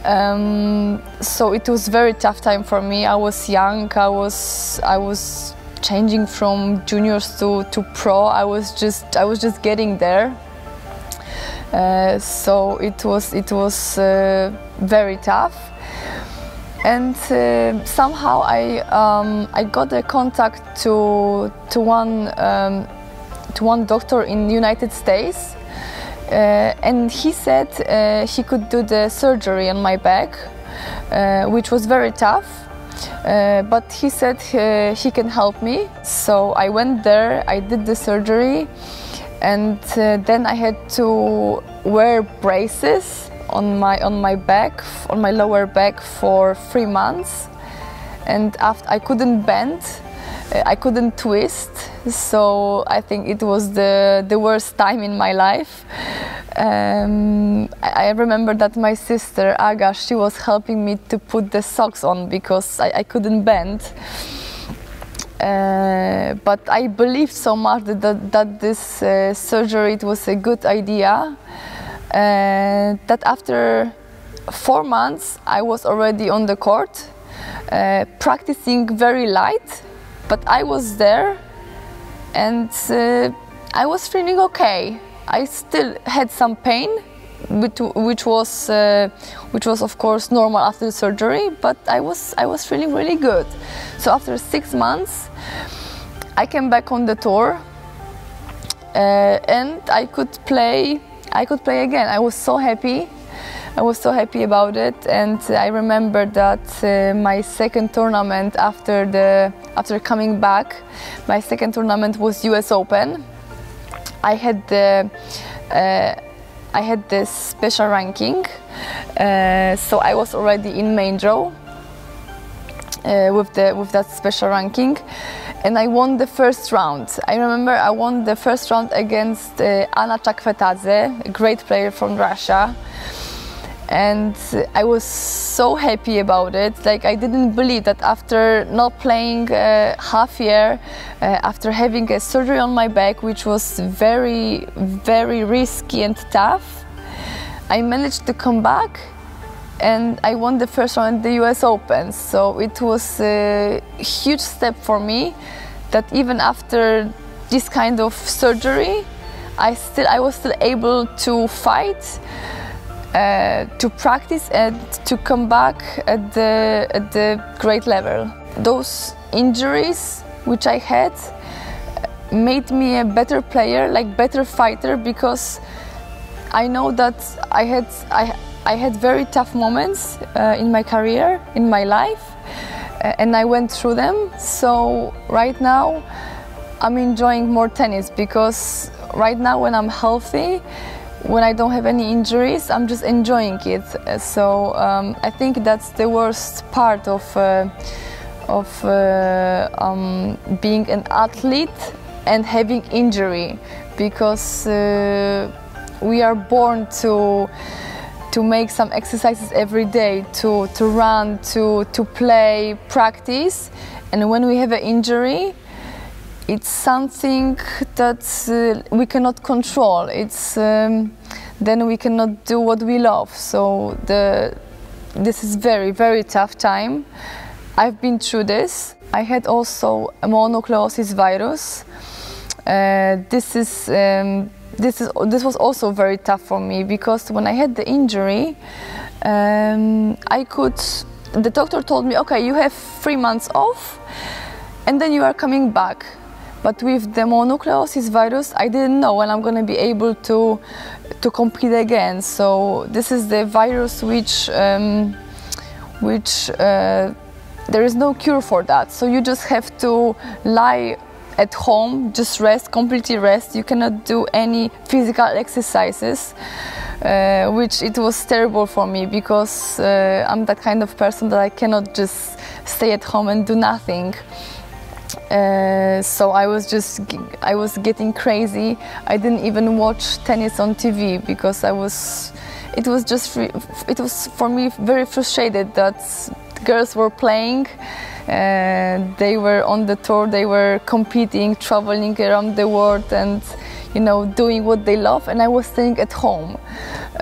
Um, so it was very tough time for me. I was young. I was I was changing from juniors to, to pro. I was just I was just getting there. Uh, so it was it was uh, very tough and uh, somehow I um, I got a contact to to one um, to one doctor in the United States, uh, and he said uh, he could do the surgery on my back, uh, which was very tough. Uh, but he said uh, he can help me, so I went there. I did the surgery, and then I had to wear braces on my on my back on my lower back for three months and after I couldn't bend, uh, I couldn't twist. So I think it was the the worst time in my life. Um, I, remember that my sister Aga, she was helping me to put the socks on because I, I couldn't bend. Uh, but I believed so much that, that, that this uh, surgery it was a good idea that after four months I was already on the court uh, practicing very light but I was there and uh, I was feeling okay. I still had some pain which, which was uh, which was of course normal after the surgery but I was I was feeling really good so after six months I came back on the tour uh, and I could play I could play again. I was so happy. I was so happy about it. And I remember that uh, my second tournament after the after coming back my second tournament was US Open. I had the uh, I had this special ranking, uh, so I was already in main draw uh, with the with that special ranking, and I won the first round. I remember I won the first round against uh, Anna Chakvetadze, a great player from Russia. And I was so happy about it. Like I didn't believe that after not playing uh, half year, uh, after having a surgery on my back, which was very, very risky and tough, I managed to come back and I won the first round at the US Open. So it was a huge step for me that even after this kind of surgery, I still I was still able to fight, uh, to practice, and to come back at the at the great level. Those injuries which I had made me a better player, like better fighter, because I know that I had I, I had very tough moments uh, in my career, in my life, uh, and I went through them. So right now, I'm enjoying more tennis because right now when I'm healthy, when I don't have any injuries, I'm just enjoying it. So um, I think that's the worst part of uh, of uh, um, being an athlete and having injury because uh, we are born to to make some exercises every day to to run to to play practice. And when we have an injury it's something that uh, we cannot control. It's um, then we cannot do what we love. So the this is very very tough time. I've been through this. I had also a mononucleosis virus. Uh, this is um, this is this was also very tough for me because when I had the injury, um, I could. The doctor told me, okay, you have three months off, and then you are coming back. But with the mononucleosis virus, I didn't know when I'm going to be able to to compete again. So this is the virus which um, which uh, there is no cure for that. So you just have to lie at home, just rest, completely rest. You cannot do any physical exercises, uh, which it was terrible for me because uh, I'm that kind of person that I cannot just stay at home and do nothing. Uh, so I was just I was getting crazy. I didn't even watch tennis on TV because I was it was just it was for me very frustrated that girls were playing they were on the tour, they were competing, traveling around the world, and you know doing what they love. And I was staying at home,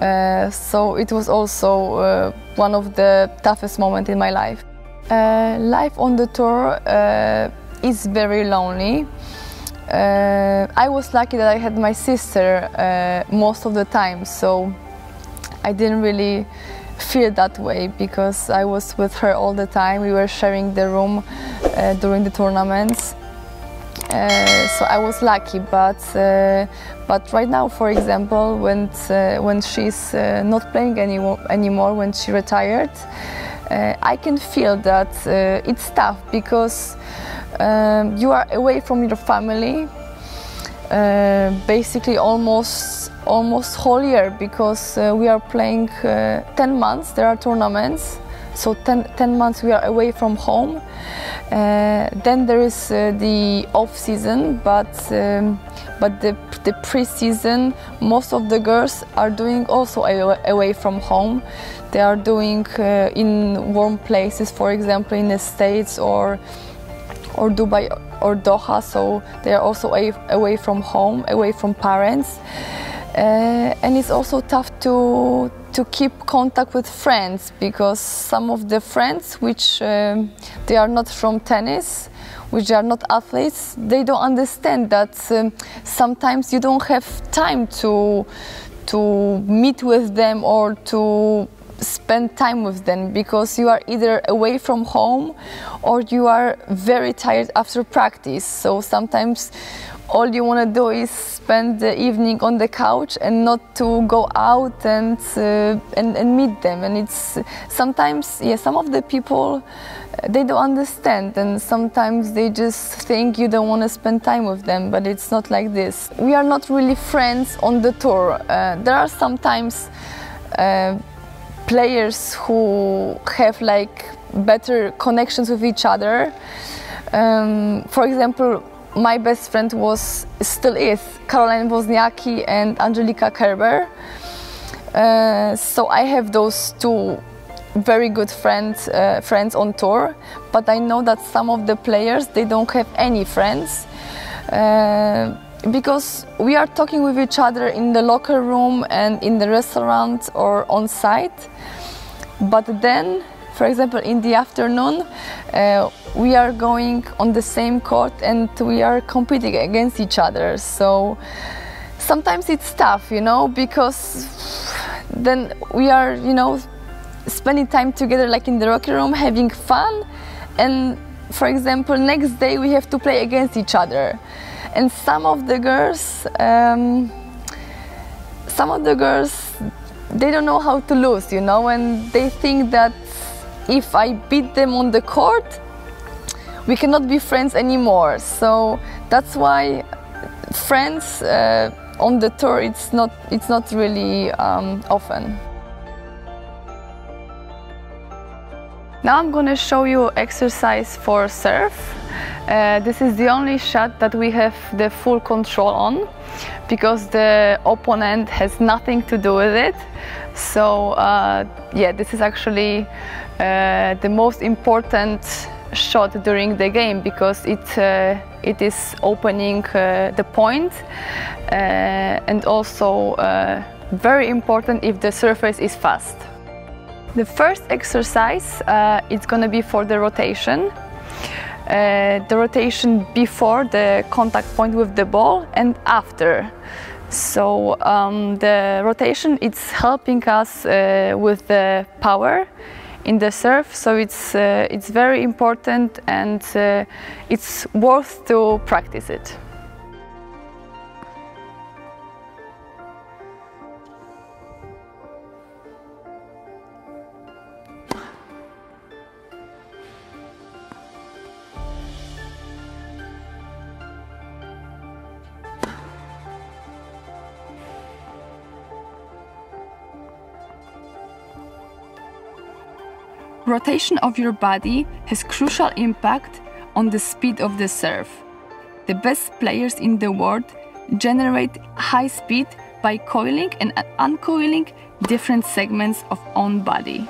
uh, so it was also uh, one of the toughest moments in my life. Uh, life on the tour uh, is very lonely. Uh, I was lucky that I had my sister most of the time, so I didn't really feel that way because I was with her all the time. We were sharing the room uh, during the tournaments. Uh, so I was lucky, but uh, but right now, for example, when uh, when she's uh, not playing any, anymore, when she retired, uh, I can feel that it's tough because um, you are away from your family, basically almost almost whole year because uh, we are playing uh, 10 months there are tournaments so 10, 10 months we are away from home. Uh, then there is uh, the off season, but um, but the the pre-season, most of the girls are doing also away, from home. They are doing uh, in warm places, for example, in the States or or Dubai or Doha. So they are also away, from home, away from parents. Uh, and it's also tough to to keep contact with friends because some of the friends which um, they are not from tennis which are not athletes they don't understand that um, sometimes you don't have time to to meet with them or to spend time with them because you are either away from home or you are very tired after practice. So sometimes all you want to do is spend the evening on the couch and not to go out and uh, and, and, meet them. And it's sometimes yeah some of the people uh, they don't understand and sometimes they just think you don't want to spend time with them but it's not like this. We are not really friends on the tour. Uh, there are sometimes uh, players who have like better connections with each other um, for example my best friend was still is Caroline Wozniacki and Angelika Kerber. Uh, so I have those two very good friends uh, friends on tour, but I know that some of the players they don't have any friends. Uh, because we are talking with each other in the locker room and in the restaurant or on site but then for example in the afternoon uh, we are going on the same court and we are competing against each other. So sometimes it's tough, you know, because then we are, you know, spending time together like in the locker room, having fun, and for example, next day we have to play against each other. And some of the girls, um, some of the girls, they don't know how to lose, you know, and they think that if I beat them on the court, we cannot be friends anymore. So that's why friends uh, on the tour it's not it's not really um, often. Now I'm going to show you exercise for serve. Uh, this is the only shot that we have the full control on because the opponent has nothing to do with it. So uh, yeah, this is actually uh, the most important shot during the game because it uh, it is opening uh, the point uh, and also uh, very important if the surface is fast. The first exercise uh, is going to be for the rotation. Uh, the rotation before the contact point with the ball and after. So um, the rotation it's helping us with the power in the serve. so it's uh, it's very important and uh, it's worth to practice it Rotation of your body has crucial impact on the speed of the serve. The best players in the world generate high speed by coiling and uncoiling different segments of own body.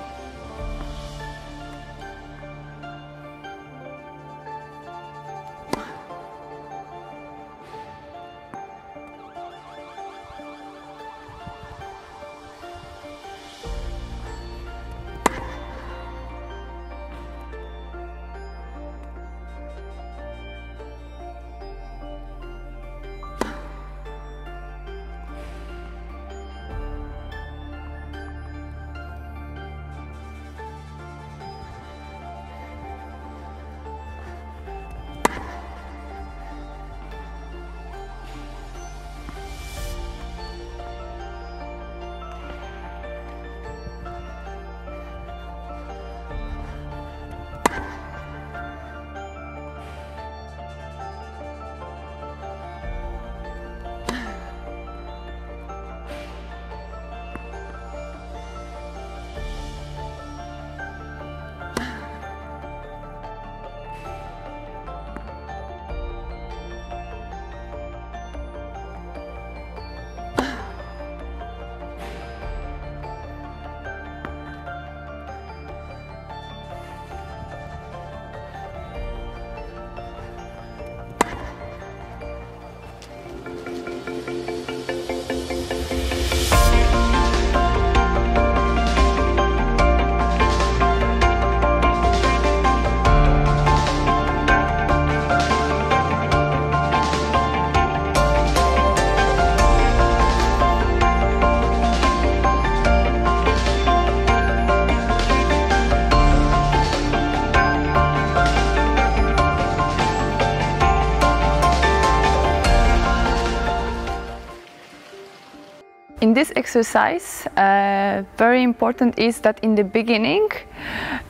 This exercise, uh, very important is that in the beginning,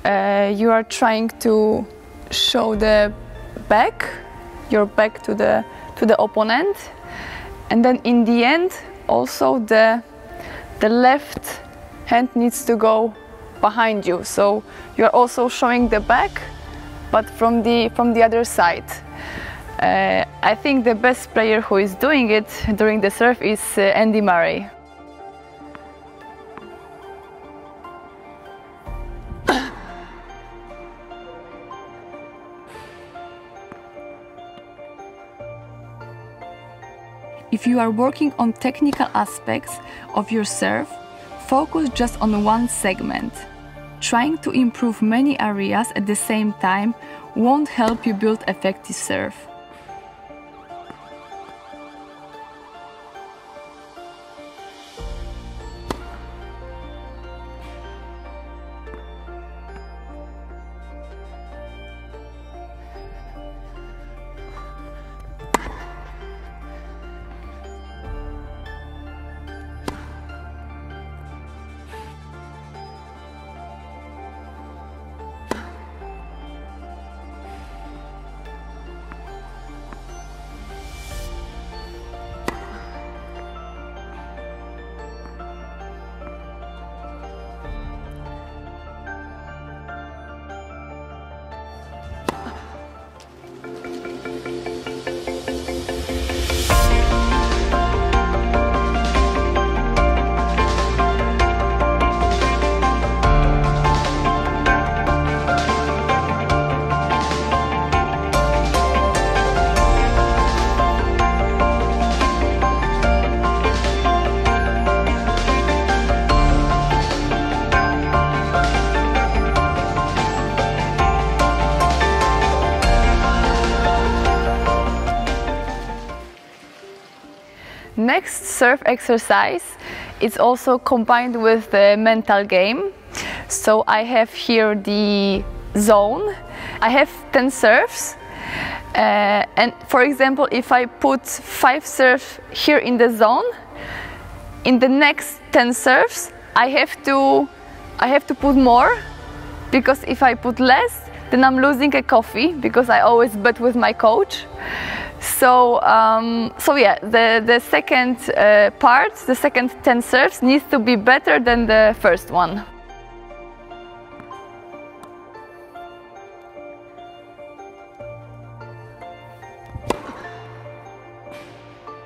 uh, you are trying to show the back, your back to the to the opponent, and then in the end, also the the left hand needs to go behind you. So you are also showing the back, but from the from the other side. Uh, I think the best player who is doing it during the serve is uh, Andy Murray. If you are working on technical aspects of your serve, focus just on one segment. Trying to improve many areas at the same time won't help you build effective serve. Serve exercise It's also combined with the mental game. So I have here the zone. I have 10 serves. Uh, and for example, if I put five serves here in the zone, in the next 10 serves, I have to, I have to put more because if I put less, then I'm losing a coffee because I always bet with my coach. So, um, so yeah, the, the second uh, part, the second 10 serves needs to be better than the first one.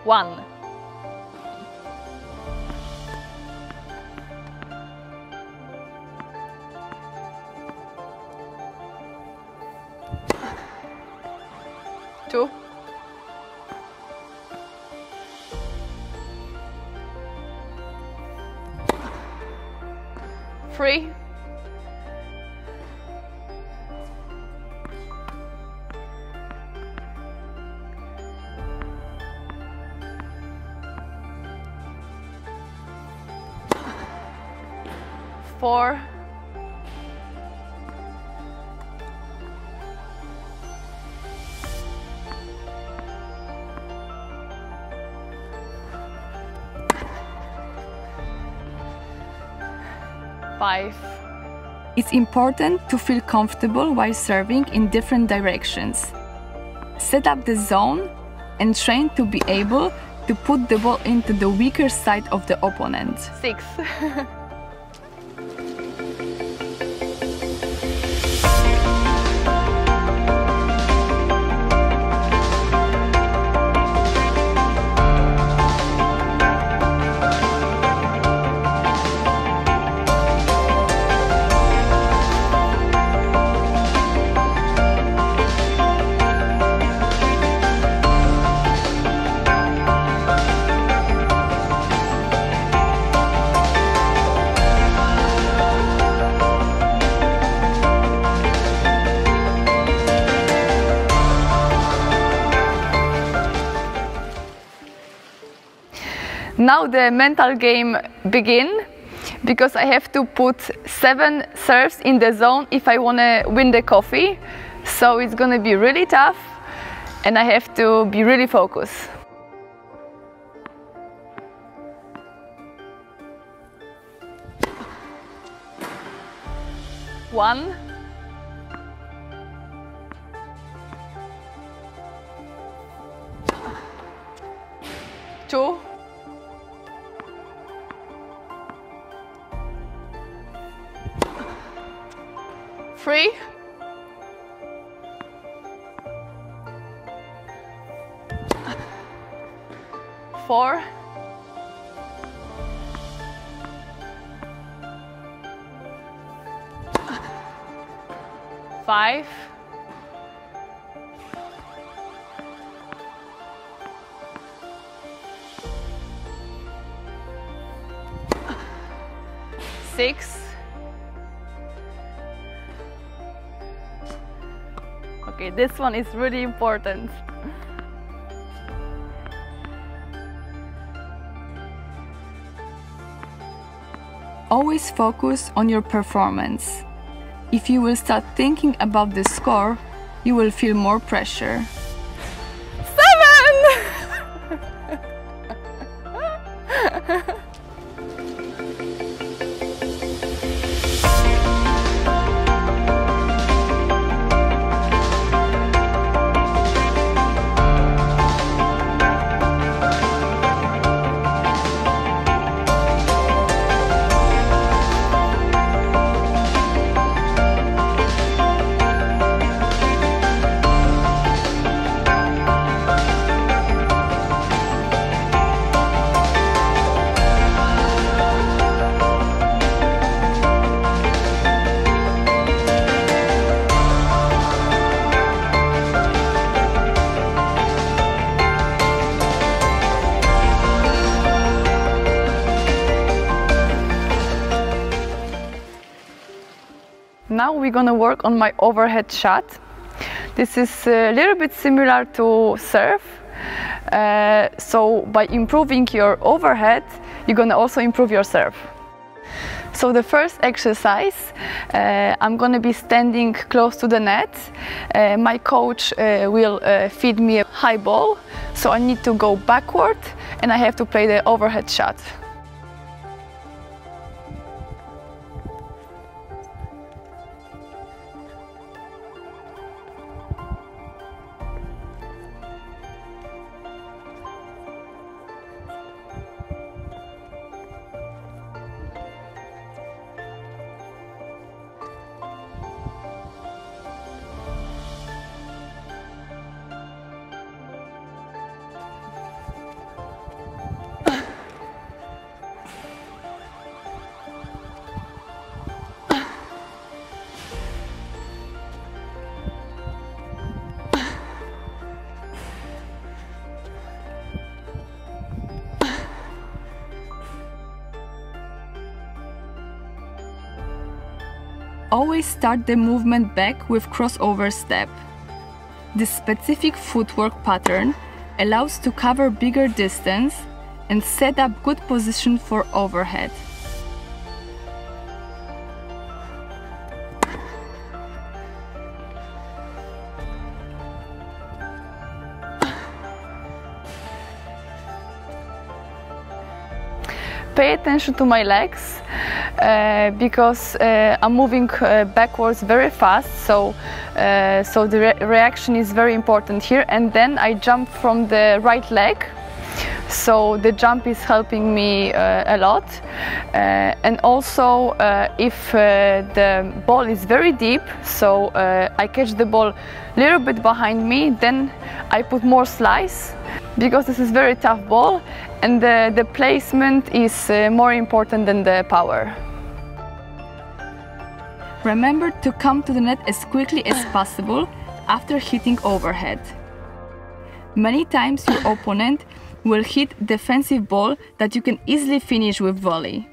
One. Two. Three. Four. Five. It's important to feel comfortable while serving in different directions. Set up the zone and train to be able to put the ball into the weaker side of the opponent. Six. Now the mental game begin because I have to put seven serves in the zone if I want to win the coffee. So it's going to be really tough and I have to be really focused. One. Two. Three. Four. Five. Six. Okay, this one is really important. Always focus on your performance. If you will start thinking about the score, you will feel more pressure. We're gonna work on my overhead shot. This is a little bit similar to serve. Uh, so by improving your overhead, you're gonna also improve your serve. So the first exercise, uh, I'm gonna be standing close to the net. Uh, my coach uh, will uh, feed me a high ball, so I need to go backward and I have to play the overhead shot. Always start the movement back with crossover step. This specific footwork pattern allows to cover bigger distance and set up good position for overhead. Pay attention to my legs uh, because uh, I'm moving uh, backwards very fast so uh, so the re reaction is very important here. And then I jump from the right leg so the jump is helping me uh, a lot uh, and also if the ball is very deep so I catch the ball a little bit behind me then I put more slice because this is very tough ball and the, the placement is uh, more important than the power. Remember to come to the net as quickly as possible after hitting overhead. Many times your opponent will hit defensive ball that you can easily finish with volley.